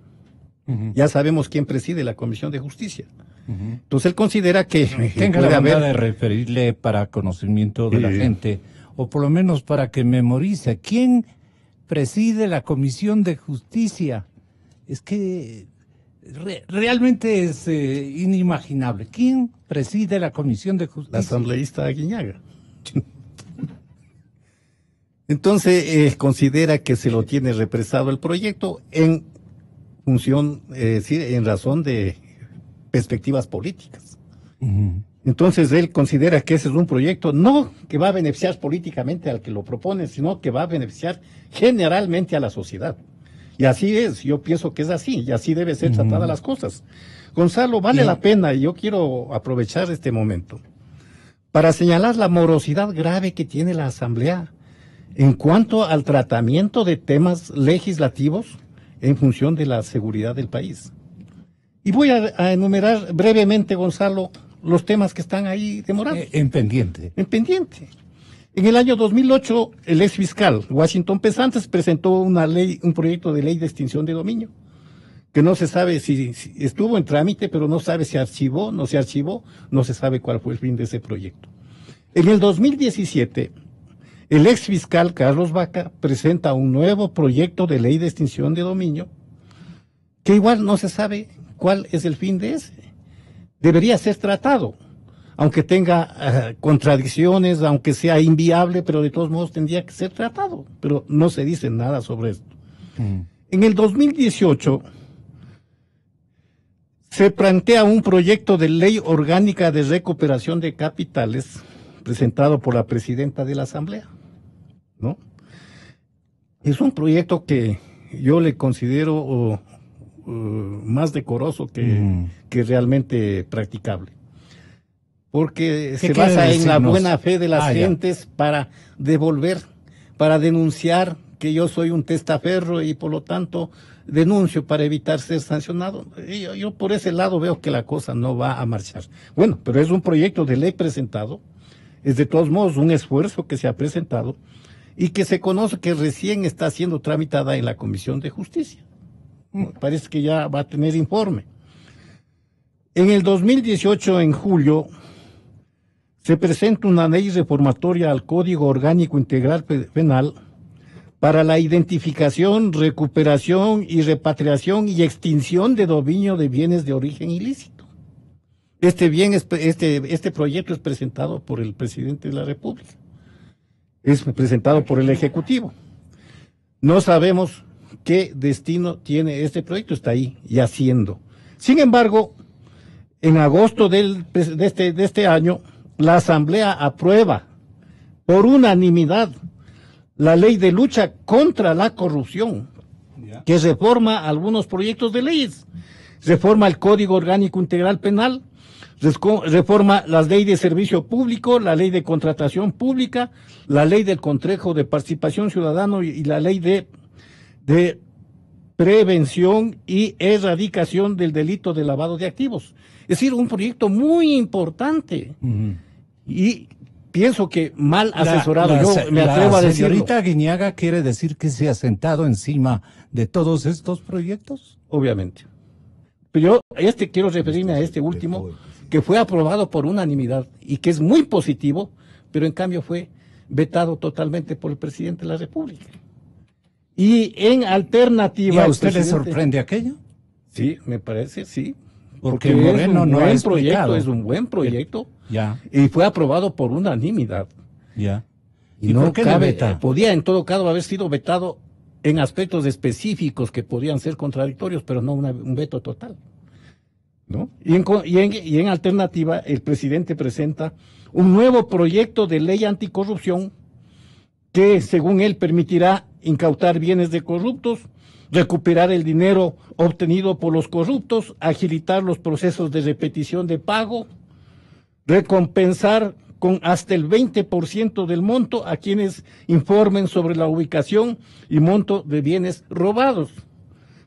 Speaker 3: Ya sabemos quién preside la Comisión de Justicia. Entonces él considera que
Speaker 1: Tenga la
Speaker 3: puede haber
Speaker 1: de referirle para conocimiento de la gente, o por lo menos para que memorice. ¿Quién preside la Comisión de Justicia? Es que re- realmente es eh, inimaginable. ¿Quién preside la Comisión de
Speaker 3: la
Speaker 1: Justicia?
Speaker 3: asambleísta Aguiñaga. Entonces eh, considera que se lo tiene represado el proyecto en función, eh, sí, en razón de perspectivas políticas. Entonces él considera que ese es un proyecto no que va a beneficiar políticamente al que lo propone, sino que va a beneficiar generalmente a la sociedad. Y así es, yo pienso que es así, y así debe ser tratadas las cosas. Gonzalo, vale la pena, y yo quiero aprovechar este momento para señalar la morosidad grave que tiene la Asamblea en cuanto al tratamiento de temas legislativos en función de la seguridad del país. Y voy a, a enumerar brevemente, Gonzalo, los temas que están ahí demorados
Speaker 1: Eh, en pendiente.
Speaker 3: en pendiente. En el año 2008, el ex fiscal Washington Pesantes presentó una ley, un proyecto de ley de extinción de dominio, que no se sabe si, si estuvo en trámite, pero no sabe si archivó, no se archivó, no se sabe cuál fue el fin de ese proyecto. En el 2017, el ex fiscal Carlos Vaca presenta un nuevo proyecto de ley de extinción de dominio, que igual no se sabe cuál es el fin de ese. Debería ser tratado aunque tenga eh, contradicciones, aunque sea inviable, pero de todos modos tendría que ser tratado. Pero no se dice nada sobre esto. En el 2018 se plantea un proyecto de ley orgánica de recuperación de capitales presentado por la presidenta de la Asamblea, ¿no? Es un proyecto que yo le considero más decoroso que, mm. que realmente practicable. Porque se basa en la buena fe de las ah, gentes para devolver, para denunciar que yo soy un testaferro y por lo tanto denuncio para evitar ser sancionado. Yo, yo, por ese lado veo que la cosa no va a marchar. Bueno, pero es un proyecto de ley presentado, es de todos modos un esfuerzo que se ha presentado y que se conoce que recién está siendo tramitada en la Comisión de Justicia. Parece que ya va a tener informe. En el 2018, en julio, se presenta una ley reformatoria al Código Orgánico Integral Penal para la identificación, recuperación y repatriación y extinción de dominio de bienes de origen ilícito. Este, bien este, este proyecto es presentado por el presidente de la República. Es presentado por el Ejecutivo. No sabemos qué destino tiene este proyecto, está ahí y haciendo. Sin embargo, en agosto de, este, de este año, la Asamblea aprueba por unanimidad la ley de lucha contra la corrupción, que reforma algunos proyectos de leyes. Reforma el Código Orgánico Integral Penal, reforma la ley de servicio público, la ley de contratación pública, la ley del Consejo de Participación Ciudadano y, la ley de, de prevención y erradicación del delito de lavado de activos. Es decir, un proyecto muy importante. Y pienso que mal asesorado, yo me atrevo a decir.
Speaker 1: ¿Señorita Guiñaga quiere decir que se ha sentado encima de todos estos proyectos?
Speaker 3: Obviamente. Pero yo este quiero referirme a este último, que fue aprobado por unanimidad y que es muy positivo, pero en cambio fue vetado totalmente por el presidente de la República. Y en alternativa.
Speaker 1: ¿Y a usted le sorprende aquello?
Speaker 3: Sí, me parece, sí. Porque, Moreno es un no buen proyecto, es un buen proyecto. Ya. Y fue aprobado por unanimidad.
Speaker 1: Ya.
Speaker 3: Y, no por qué cabe, podía en todo caso haber sido vetado en aspectos específicos que podían ser contradictorios, pero no un veto total. ¿no? Y, en, y, en, y en alternativa, el presidente presenta un nuevo proyecto de ley anticorrupción que, según él, permitirá incautar bienes de corruptos, recuperar el dinero obtenido por los corruptos, agilitar los procesos de repetición de pago, recompensar con hasta el 20% del monto a quienes informen sobre la ubicación y monto de bienes robados.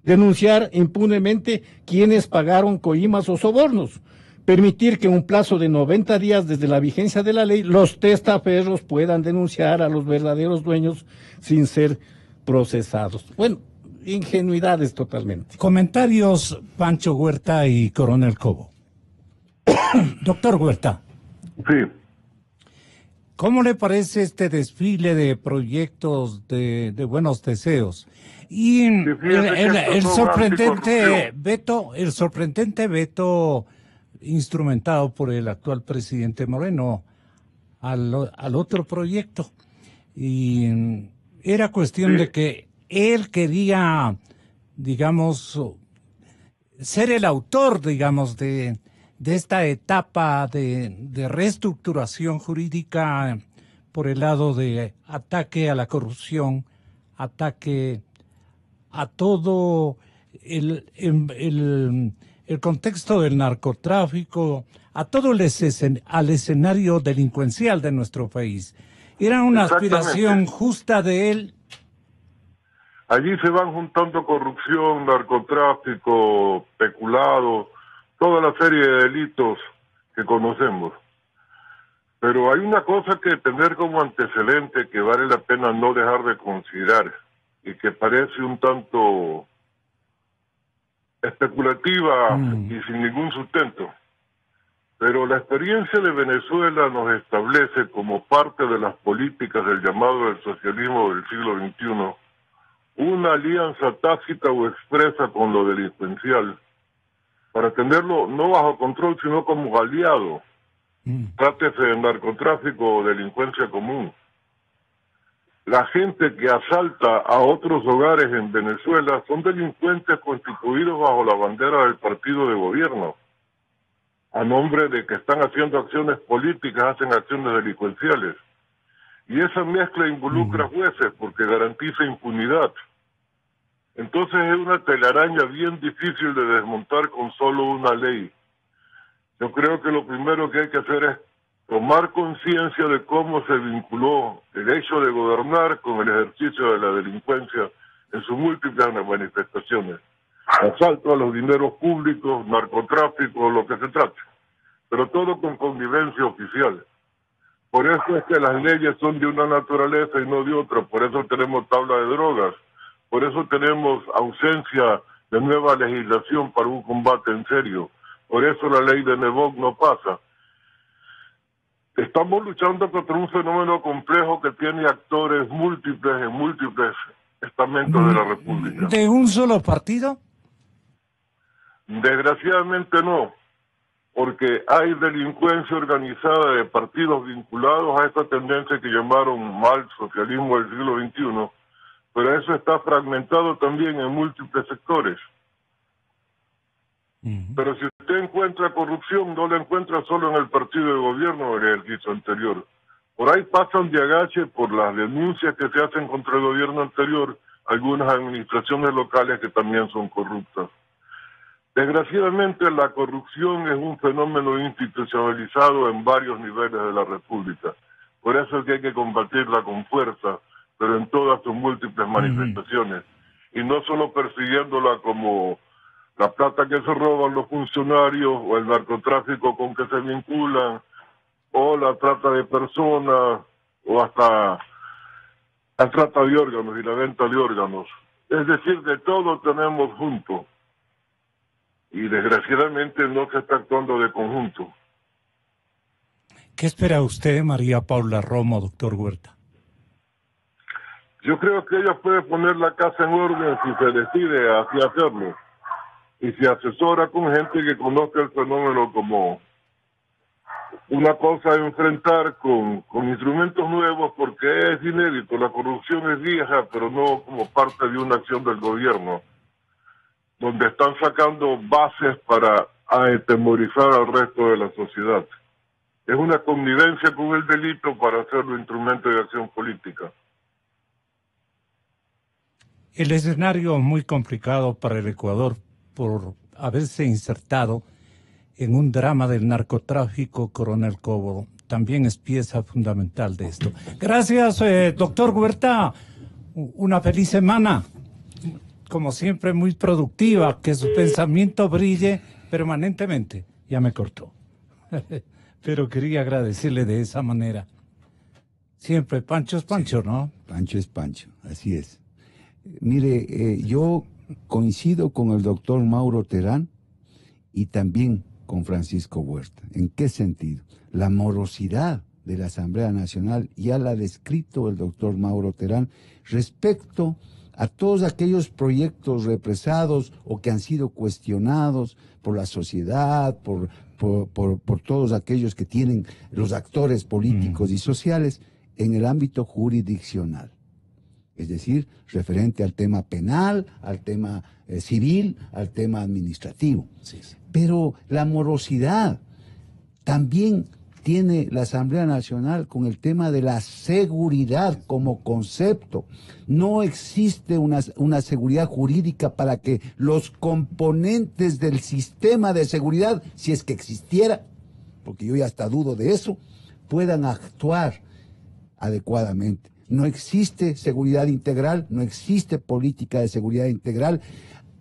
Speaker 3: Denunciar impunemente quienes pagaron coimas o sobornos. Permitir que en un plazo de 90 días desde la vigencia de la ley los testaferros puedan denunciar a los verdaderos dueños sin ser procesados. Bueno, ingenuidades totalmente.
Speaker 1: Comentarios Pancho Huerta y Coronel Cobo. Doctor Huerta.
Speaker 5: Sí.
Speaker 1: ¿Cómo le parece este desfile de proyectos de, buenos deseos? Y el, sorprendente veto, el sorprendente veto instrumentado por el actual presidente Moreno al, al otro proyecto. Y era cuestión de que él quería, digamos, ser el autor, digamos, de, de esta etapa de, de, reestructuración jurídica por el lado de ataque a la corrupción, ataque a todo el, el, el contexto del narcotráfico, a todo el al escenario delincuencial de nuestro país. Era una aspiración justa de él
Speaker 5: Allí se van juntando corrupción, narcotráfico, peculado, toda la serie de delitos que conocemos. Pero hay una cosa que tener como antecedente que vale la pena no dejar de considerar y que parece un tanto especulativa mm. y sin ningún sustento. Pero la experiencia de Venezuela nos establece como parte de las políticas del llamado del socialismo del siglo XXI una alianza tácita o expresa con lo delincuencial para tenerlo no bajo control, sino como aliado. Mm. Trátese de narcotráfico o delincuencia común. La gente que asalta a otros hogares en Venezuela son delincuentes constituidos bajo la bandera del partido de gobierno. A nombre de que están haciendo acciones políticas, hacen acciones delincuenciales. Y esa mezcla involucra jueces porque garantiza impunidad. Entonces es una telaraña bien difícil de desmontar con solo una ley. Yo creo que lo primero que hay que hacer es tomar conciencia de cómo se vinculó el hecho de gobernar con el ejercicio de la delincuencia en sus múltiples manifestaciones. Asalto a los dineros públicos, narcotráfico, lo que se trate. Pero todo con convivencia oficial. Por eso es que las leyes son de una naturaleza y no de otra. Por eso tenemos tabla de drogas. Por eso tenemos ausencia de nueva legislación para un combate en serio. Por eso la ley de Nebog no pasa Estamos luchando contra un fenómeno complejo que tiene actores múltiples en múltiples estamentos de la República.
Speaker 1: ¿De un solo partido?
Speaker 5: Desgraciadamente no, porque hay delincuencia organizada de partidos vinculados a esta tendencia que llamaron mal socialismo del siglo XXI, pero eso está fragmentado también en múltiples sectores. Pero si usted encuentra corrupción, no la encuentra solo en el partido de gobierno en el ejercicio anterior. Por ahí pasan de agache por las denuncias que se hacen contra el gobierno anterior algunas administraciones locales que también son corruptas. Desgraciadamente la corrupción es un fenómeno institucionalizado en varios niveles de la República. Por eso es que hay que combatirla con fuerza, pero en todas sus múltiples manifestaciones. Y no solo persiguiéndola como la plata que se roban los funcionarios o el narcotráfico con que se vinculan o la trata de personas o hasta la trata de órganos y la venta de órganos. Es decir, de todo tenemos junto y desgraciadamente no se está actuando de conjunto.
Speaker 1: ¿Qué espera usted, María Paula Romo, doctor Huerta?
Speaker 5: Yo creo que ella puede poner la casa en orden si se decide así hacerlo y se asesora con gente que conozca el fenómeno como una cosa de enfrentar con, con instrumentos nuevos porque es inédito, la corrupción es vieja, pero no como parte de una acción del gobierno, donde están sacando bases para atemorizar al resto de la sociedad. Es una connivencia con el delito para hacerlo instrumento de acción política.
Speaker 1: El escenario muy complicado para el Ecuador por haberse insertado en un drama del narcotráfico, Coronel Cobo. También es pieza fundamental de esto. Gracias, eh, doctor Huerta. Una feliz semana. Como siempre, muy productiva. Que su pensamiento brille permanentemente. Ya me cortó. Pero quería agradecerle de esa manera. Siempre, Pancho es Pancho, ¿no?
Speaker 2: Pancho es Pancho, así es. Mire, eh, yo coincido con el doctor Mauro Terán y también con Francisco Huerta. ¿En qué sentido? La morosidad de la Asamblea Nacional ya la ha descrito el doctor Mauro Terán respecto a todos aquellos proyectos represados o que han sido cuestionados por la sociedad, por, por, todos aquellos que tienen los actores políticos y sociales en el ámbito jurisdiccional es decir, referente al tema penal, al tema eh, civil, al tema administrativo. Pero la morosidad también tiene la Asamblea Nacional con el tema de la seguridad como concepto. No existe una, una, seguridad jurídica para que los componentes del sistema de seguridad, si es que existiera, porque yo ya hasta dudo de eso, puedan actuar adecuadamente no existe seguridad integral, no existe política de seguridad integral.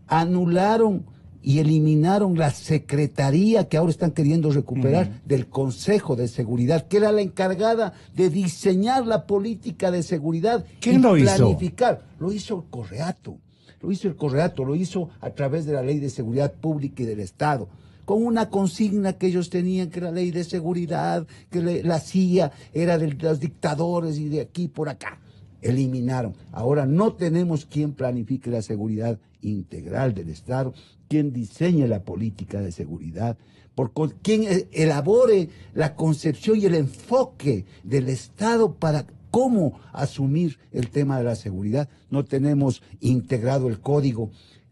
Speaker 2: Anularon y eliminaron la secretaría que ahora están queriendo recuperar del Consejo de Seguridad, que era la encargada de diseñar la política de seguridad
Speaker 1: y lo
Speaker 2: planificar. Lo hizo el Correato, lo hizo el Correato, lo hizo a través de la Ley de Seguridad Pública y del Estado con una consigna que ellos tenían, que era ley de seguridad, que la CIA era de los dictadores y de aquí por acá. Eliminaron. Ahora no tenemos quien planifique la seguridad integral del Estado, quien diseñe la política de seguridad, por quien e, elabore la concepción y el enfoque del Estado para cómo asumir el tema de la seguridad. No tenemos integrado el código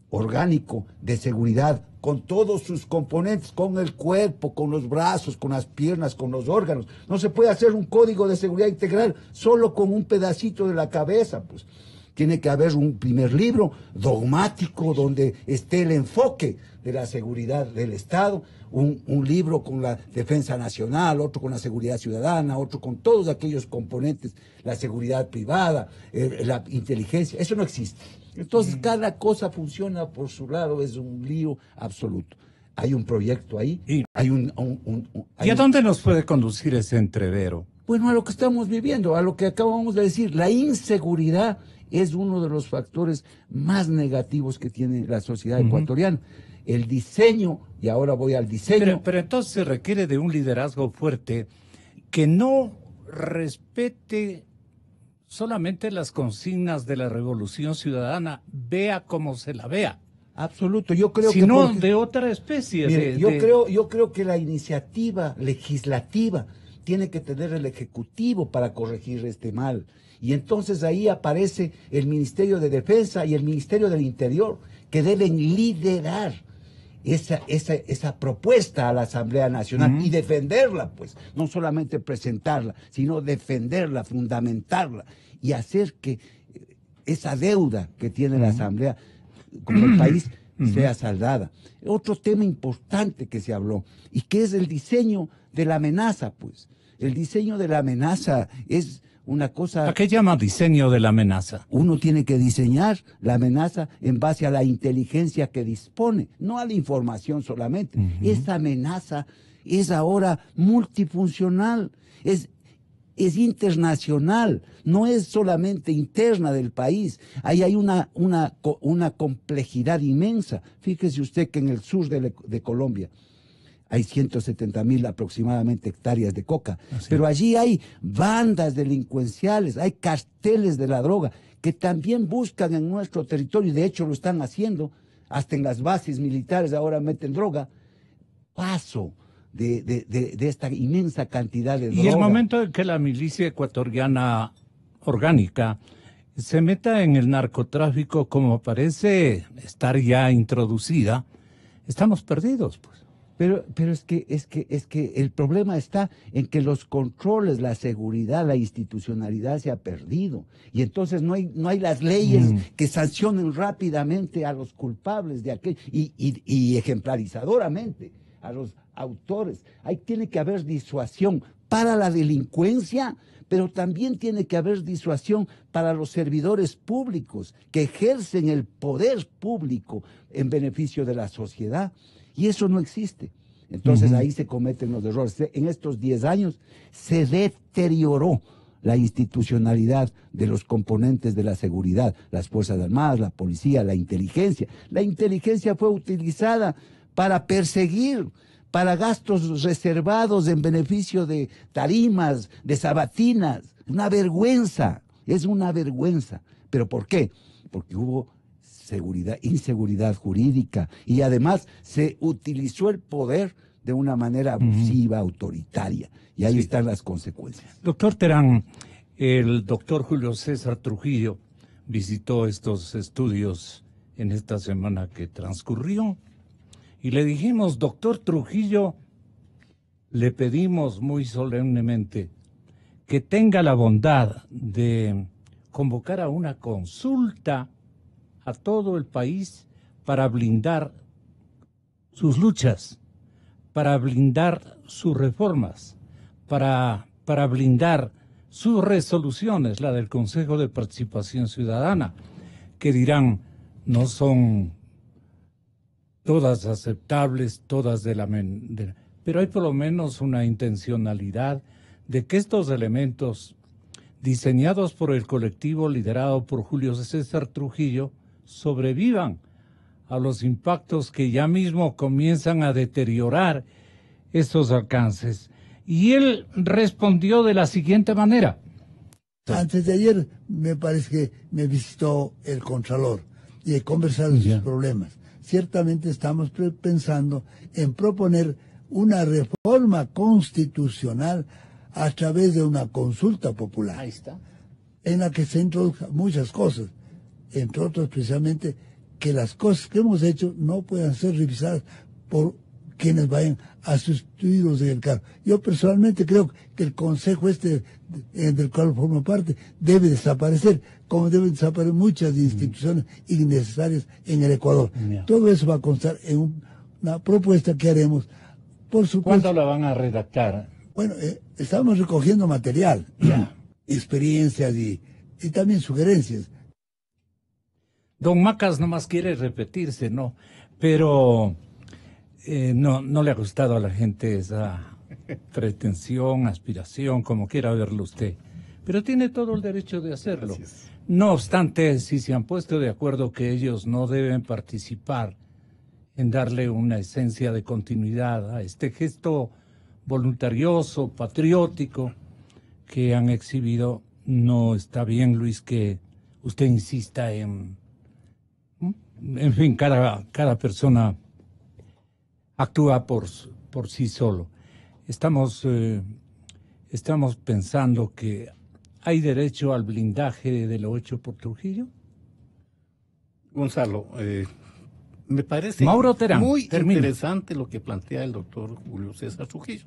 Speaker 2: orgánico de seguridad con todos sus componentes, con el cuerpo, con los brazos, con las piernas, con los órganos. No se puede hacer un código de seguridad integral solo con un pedacito de la cabeza, pues. Tiene que haber un primer libro dogmático donde esté el enfoque de la seguridad del Estado, un, libro con la defensa nacional, otro con la seguridad ciudadana, otro con todos aquellos componentes, la seguridad privada, eh, la inteligencia. Eso no existe. Entonces, cada cosa funciona por su lado, es un lío absoluto. Hay un proyecto ahí, y, hay un...
Speaker 1: ¿Y a dónde nos puede conducir ese entrevero?
Speaker 2: Bueno, a lo que estamos viviendo, a lo que acabamos de decir, la inseguridad es uno de los factores más negativos que tiene la sociedad ecuatoriana. El diseño, y ahora voy al diseño.
Speaker 1: Pero, pero entonces se requiere de un liderazgo fuerte que no respete solamente las consignas de la revolución ciudadana, vea como se la vea.
Speaker 2: Absoluto, yo creo
Speaker 1: que
Speaker 2: no
Speaker 1: de otra especie.
Speaker 2: yo creo, yo creo que la iniciativa legislativa tiene que tener el ejecutivo para corregir este mal. Y entonces ahí aparece el Ministerio de Defensa y el Ministerio del Interior, que deben liderar esa, esa, esa propuesta a la Asamblea Nacional y defenderla, pues, no solamente presentarla, sino defenderla, fundamentarla y hacer que esa deuda que tiene la Asamblea como el país sea saldada. Otro tema importante que se habló y que es el diseño de la amenaza, pues. El diseño de la amenaza es una cosa...
Speaker 1: ¿A qué llama diseño de la amenaza?
Speaker 2: Uno tiene que diseñar la amenaza en base a la inteligencia que dispone, no a la información solamente. Esa amenaza es ahora multifuncional, es, es internacional, no es solamente interna del país. Ahí hay una, una, una complejidad inmensa. Fíjese usted que en el sur de, de Colombia, hay 170 mil aproximadamente hectáreas de coca, pero allí hay bandas delincuenciales, hay carteles de la droga que también buscan en nuestro territorio, y de hecho lo están haciendo, hasta en las bases militares ahora meten droga, paso de, de esta inmensa cantidad de droga.
Speaker 1: Y el momento en que la milicia ecuatoriana orgánica se meta en el narcotráfico como parece estar ya introducida, estamos perdidos, pues.
Speaker 2: Pero, pero es que, es que, es que el problema está en que los controles, la seguridad, la institucionalidad se ha perdido. Y entonces no hay, no hay las leyes mm. que sancionen rápidamente a los culpables de aquel, y, y, y ejemplarizadoramente a los autores. Ahí tiene que haber disuasión para la delincuencia, pero también tiene que haber disuasión para los servidores públicos que ejercen el poder público en beneficio de la sociedad. Y eso no existe. Entonces ahí se cometen los errores. En estos 10 años se deterioró la institucionalidad de los componentes de la seguridad, las Fuerzas Armadas, la policía, la inteligencia. La inteligencia fue utilizada para perseguir, para gastos reservados en beneficio de tarimas, de sabatinas. Una vergüenza, es una vergüenza. ¿Pero por qué? Porque hubo seguridad, inseguridad jurídica y además se utilizó el poder de una manera abusiva, autoritaria. Y ahí están las consecuencias.
Speaker 1: Doctor Terán, el doctor Julio César Trujillo visitó estos estudios en esta semana que transcurrió y le dijimos, doctor Trujillo, le pedimos muy solemnemente que tenga la bondad de convocar a una consulta a todo el país para blindar sus luchas, para blindar sus reformas, para, para blindar sus resoluciones, la del Consejo de Participación Ciudadana, que dirán no son todas aceptables, todas de la... pero hay por lo menos una intencionalidad de que estos elementos diseñados por el colectivo liderado por Julio César Trujillo sobrevivan a los impactos que ya mismo comienzan a deteriorar estos alcances. Y él respondió de la siguiente manera.
Speaker 6: Antes de ayer me parece que me visitó el Contralor y he conversado de sus problemas. Ciertamente estamos pensando en proponer una reforma constitucional a través de una consulta popular.
Speaker 1: Ahí está.
Speaker 6: En la que se introduzcan muchas cosas entre otros precisamente, que las cosas que hemos hecho no puedan ser revisadas por quienes vayan a sustituirlos en el cargo. Yo personalmente creo que el consejo este del cual formo parte debe desaparecer, como deben desaparecer muchas instituciones innecesarias en el Ecuador. Todo eso va a constar en una propuesta que haremos. Por supuesto.
Speaker 1: ¿Cuándo la van a redactar?
Speaker 6: Bueno, eh, estamos recogiendo material, experiencias y, y también sugerencias.
Speaker 1: Don Macas nomás quiere repetirse, ¿no? Pero eh, no, no le ha gustado a la gente esa pretensión, aspiración, como quiera verlo usted. Pero tiene todo el derecho de hacerlo. No obstante, si se han puesto de acuerdo que ellos no deben participar en darle una esencia de continuidad a este gesto voluntarioso, patriótico que han exhibido, no está bien, Luis, que usted insista en... En fin, cada, cada persona actúa por, por sí solo. Estamos, eh, estamos pensando que hay derecho al blindaje de lo hecho por Trujillo.
Speaker 3: Gonzalo, eh, me parece muy interesante lo que plantea el doctor Julio César Trujillo.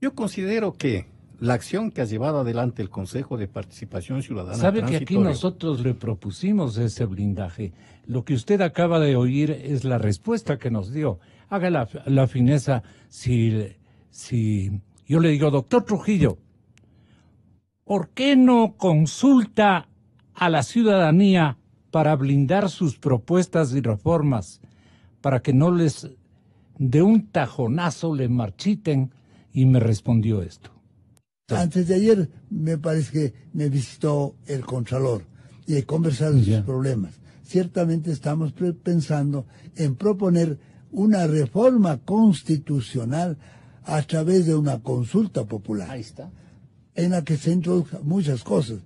Speaker 3: Yo considero que la acción que ha llevado adelante el Consejo de Participación Ciudadana.
Speaker 1: Sabe que aquí nosotros le propusimos ese blindaje. Lo que usted acaba de oír es la respuesta que nos dio. Haga la, la fineza si, si yo le digo, doctor Trujillo, ¿por qué no consulta a la ciudadanía para blindar sus propuestas y reformas, para que no les de un tajonazo le marchiten? Y me respondió esto.
Speaker 6: Antes de ayer me parece que me visitó el Contralor y he conversado de sus problemas. Ciertamente estamos pensando en proponer una reforma constitucional a través de una consulta popular.
Speaker 1: Ahí está.
Speaker 6: En la que se introduzcan muchas cosas,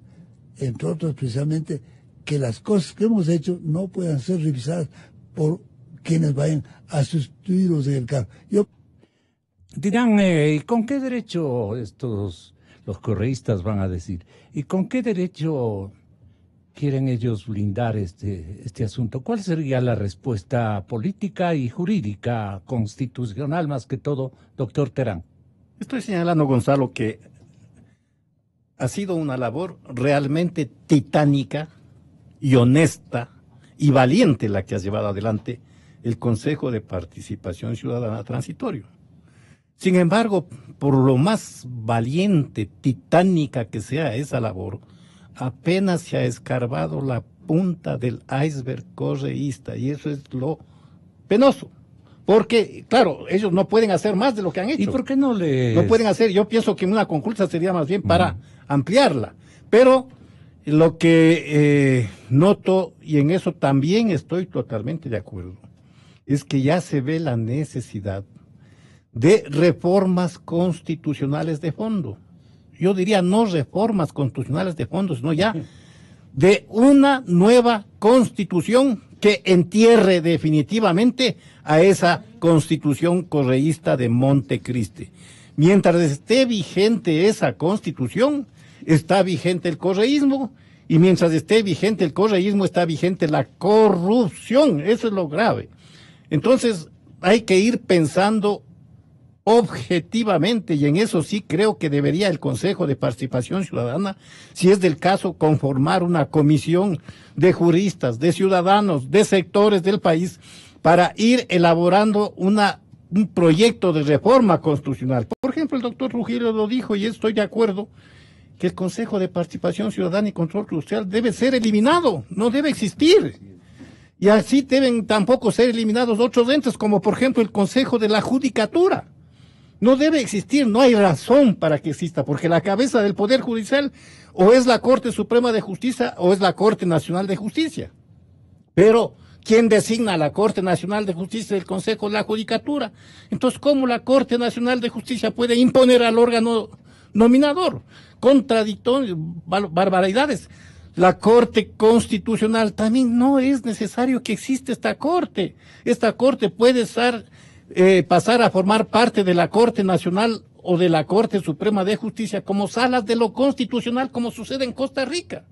Speaker 6: entre otras precisamente que las cosas que hemos hecho no puedan ser revisadas por quienes vayan a sustituirlos en el cargo. Yo
Speaker 1: Dirán, eh, ¿con qué derecho estos, los correístas van a decir? ¿Y con qué derecho quieren ellos blindar este, este asunto? ¿Cuál sería la respuesta política y jurídica, constitucional más que todo, doctor Terán?
Speaker 3: Estoy señalando, Gonzalo, que ha sido una labor realmente titánica y honesta y valiente la que ha llevado adelante el Consejo de Participación Ciudadana Transitorio. Sin embargo, por lo más valiente, titánica que sea esa labor, apenas se ha escarbado la punta del iceberg correísta y eso es lo penoso. Porque, claro, ellos no pueden hacer más de lo que han hecho.
Speaker 1: ¿Y por qué no le...?
Speaker 3: No pueden hacer, yo pienso que una consulta sería más bien para ampliarla. Pero lo que eh, noto, y en eso también estoy totalmente de acuerdo, es que ya se ve la necesidad de reformas constitucionales de fondo. Yo diría no reformas constitucionales de fondo, sino ya de una nueva constitución que entierre definitivamente a esa constitución correísta de Montecristi. Mientras esté vigente esa constitución, está vigente el correísmo, y mientras esté vigente el correísmo, está vigente la corrupción. Eso es lo grave. Entonces, hay que ir pensando objetivamente, y en eso sí creo que debería el Consejo de Participación Ciudadana, si es del caso, conformar una comisión de juristas, de ciudadanos, de sectores del país, para ir elaborando una, un proyecto de reforma constitucional. Por ejemplo, el doctor Ruggiero lo dijo y estoy de acuerdo que el Consejo de Participación Ciudadana y Control Crucial debe ser eliminado, no debe existir. Y así deben tampoco ser eliminados otros entes, como por ejemplo el Consejo de la Judicatura no debe existir, no hay razón para que exista, porque la cabeza del Poder Judicial o es la Corte Suprema de Justicia o es la Corte Nacional de Justicia. Pero, ¿quién designa a la Corte Nacional de Justicia? El Consejo de la Judicatura. Entonces, ¿cómo la Corte Nacional de Justicia puede imponer al órgano nominador? Contradictorios, barbaridades. La Corte Constitucional también no es necesario que exista esta Corte. Esta Corte puede estar eh, pasar a formar parte de la Corte Nacional o de la Corte Suprema de Justicia como salas de lo constitucional, como sucede en Costa Rica,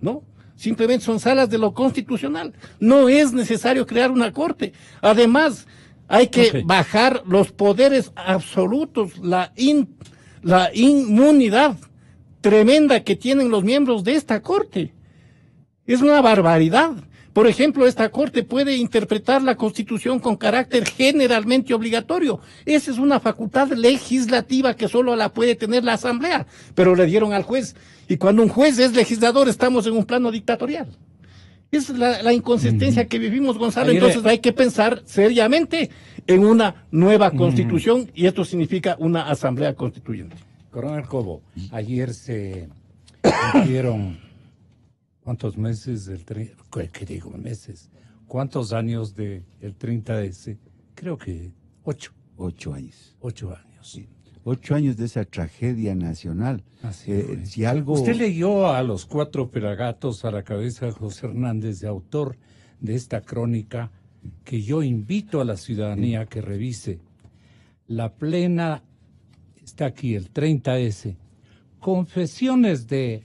Speaker 3: ¿no? simplemente son salas de lo constitucional. No es necesario crear una corte. Además, hay que bajar los poderes absolutos, la, la inmunidad tremenda que tienen los miembros de esta corte. Es una barbaridad. Por ejemplo, esta Corte puede interpretar la Constitución con carácter generalmente obligatorio. Esa es una facultad legislativa que solo la puede tener la Asamblea, pero le dieron al juez. Y cuando un juez es legislador, estamos en un plano dictatorial. Es la, inconsistencia que vivimos, Gonzalo. Entonces hay que pensar seriamente en una nueva constitución y esto significa una asamblea constituyente.
Speaker 1: Coronel Cobo, ayer se cumplieron ¿Cuántos meses del 30? ¿Qué digo meses? ¿Cuántos años del de 30 de ese? Creo que ocho.
Speaker 2: Ocho años.
Speaker 1: Ocho años. Sí.
Speaker 2: Ocho años de esa tragedia nacional.
Speaker 1: Así eh, si algo... Usted leyó a los cuatro pelagatos a la cabeza de José Hernández, de autor de esta crónica, que yo invito a la ciudadanía que revise. La plena, está aquí, el 30S. Confesiones de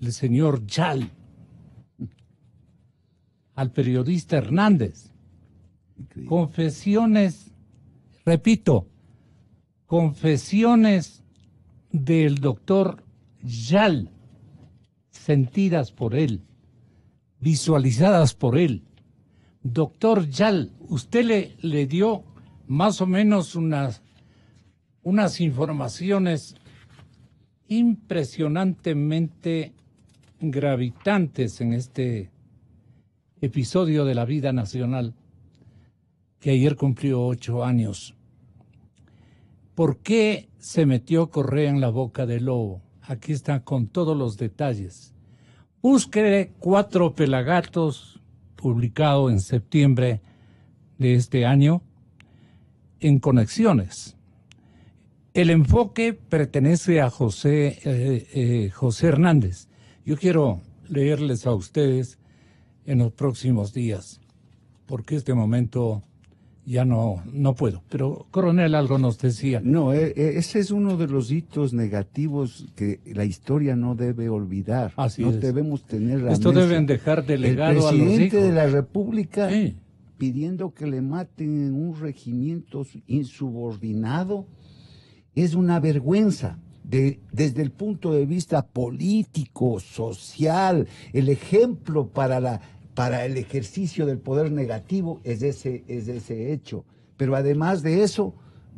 Speaker 1: el señor Yal al periodista Hernández. Confesiones, repito, confesiones del doctor Yal, sentidas por él, visualizadas por él. Doctor Yal, usted le, le dio más o menos unas, unas informaciones impresionantemente gravitantes en este episodio de la vida nacional que ayer cumplió ocho años. ¿Por qué se metió Correa en la boca del lobo? Aquí está con todos los detalles. Busque cuatro pelagatos publicado en septiembre de este año en Conexiones. El enfoque pertenece a José, eh, eh, José Hernández yo quiero leerles a ustedes en los próximos días, porque este momento ya no, no puedo. Pero, coronel, algo nos decía.
Speaker 2: No, eh, eh, ese es uno de los hitos negativos que la historia no debe olvidar.
Speaker 1: Así
Speaker 2: no debemos tener
Speaker 1: Esto deben dejar delegado
Speaker 2: a los presidente de la República pidiendo que le maten en un regimiento insubordinado es una vergüenza desde el punto de vista político, social, el ejemplo para, la, para el ejercicio del poder negativo es ese, es ese hecho. Pero además de eso,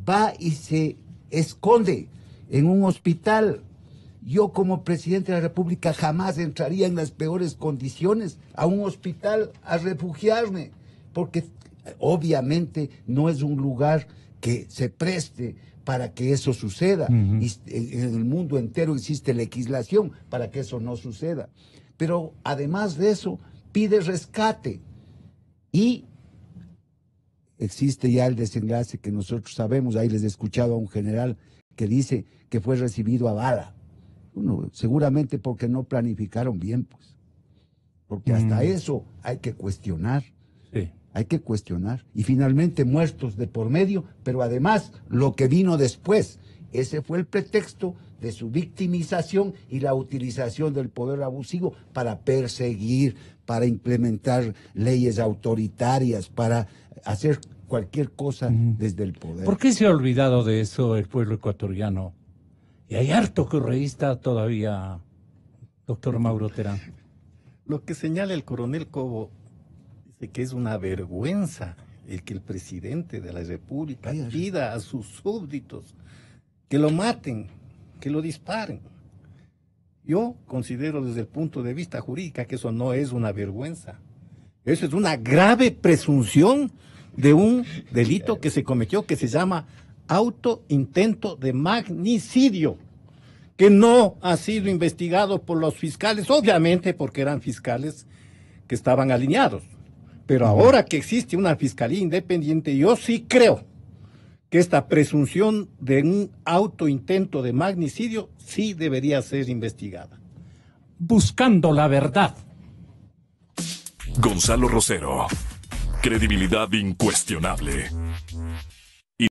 Speaker 2: va y se esconde en un hospital. Yo como presidente de la República jamás entraría en las peores condiciones a un hospital a refugiarme, porque obviamente no es un lugar que se preste para que eso suceda. y en el mundo entero existe legislación para que eso no suceda. Pero además de eso, pide rescate. Y existe ya el desenlace que nosotros sabemos. Ahí les he escuchado a un general que dice que fue recibido a bala. Seguramente porque no planificaron bien, pues. Porque hasta eso hay que cuestionar. Sí hay que cuestionar. Y finalmente muertos de por medio, pero además lo que vino después, ese fue el pretexto de su victimización y la utilización del poder abusivo para perseguir, para implementar leyes autoritarias, para hacer cualquier cosa desde el poder.
Speaker 1: ¿Por qué se ha olvidado de eso el pueblo ecuatoriano? Y hay harto correísta todavía, doctor Mauro Terán.
Speaker 3: Lo que señala el coronel Cobo que es una vergüenza el que el presidente de la República pida a sus súbditos que lo maten, que lo disparen. Yo considero desde el punto de vista jurídico que eso no es una vergüenza. Eso es una grave presunción de un delito que se cometió que se llama auto intento de magnicidio, que no ha sido investigado por los fiscales, obviamente porque eran fiscales que estaban alineados. Pero ahora que existe una fiscalía independiente, yo sí creo que esta presunción de un autointento de magnicidio sí debería ser investigada.
Speaker 1: Buscando la verdad.
Speaker 7: Gonzalo Rosero. Credibilidad incuestionable.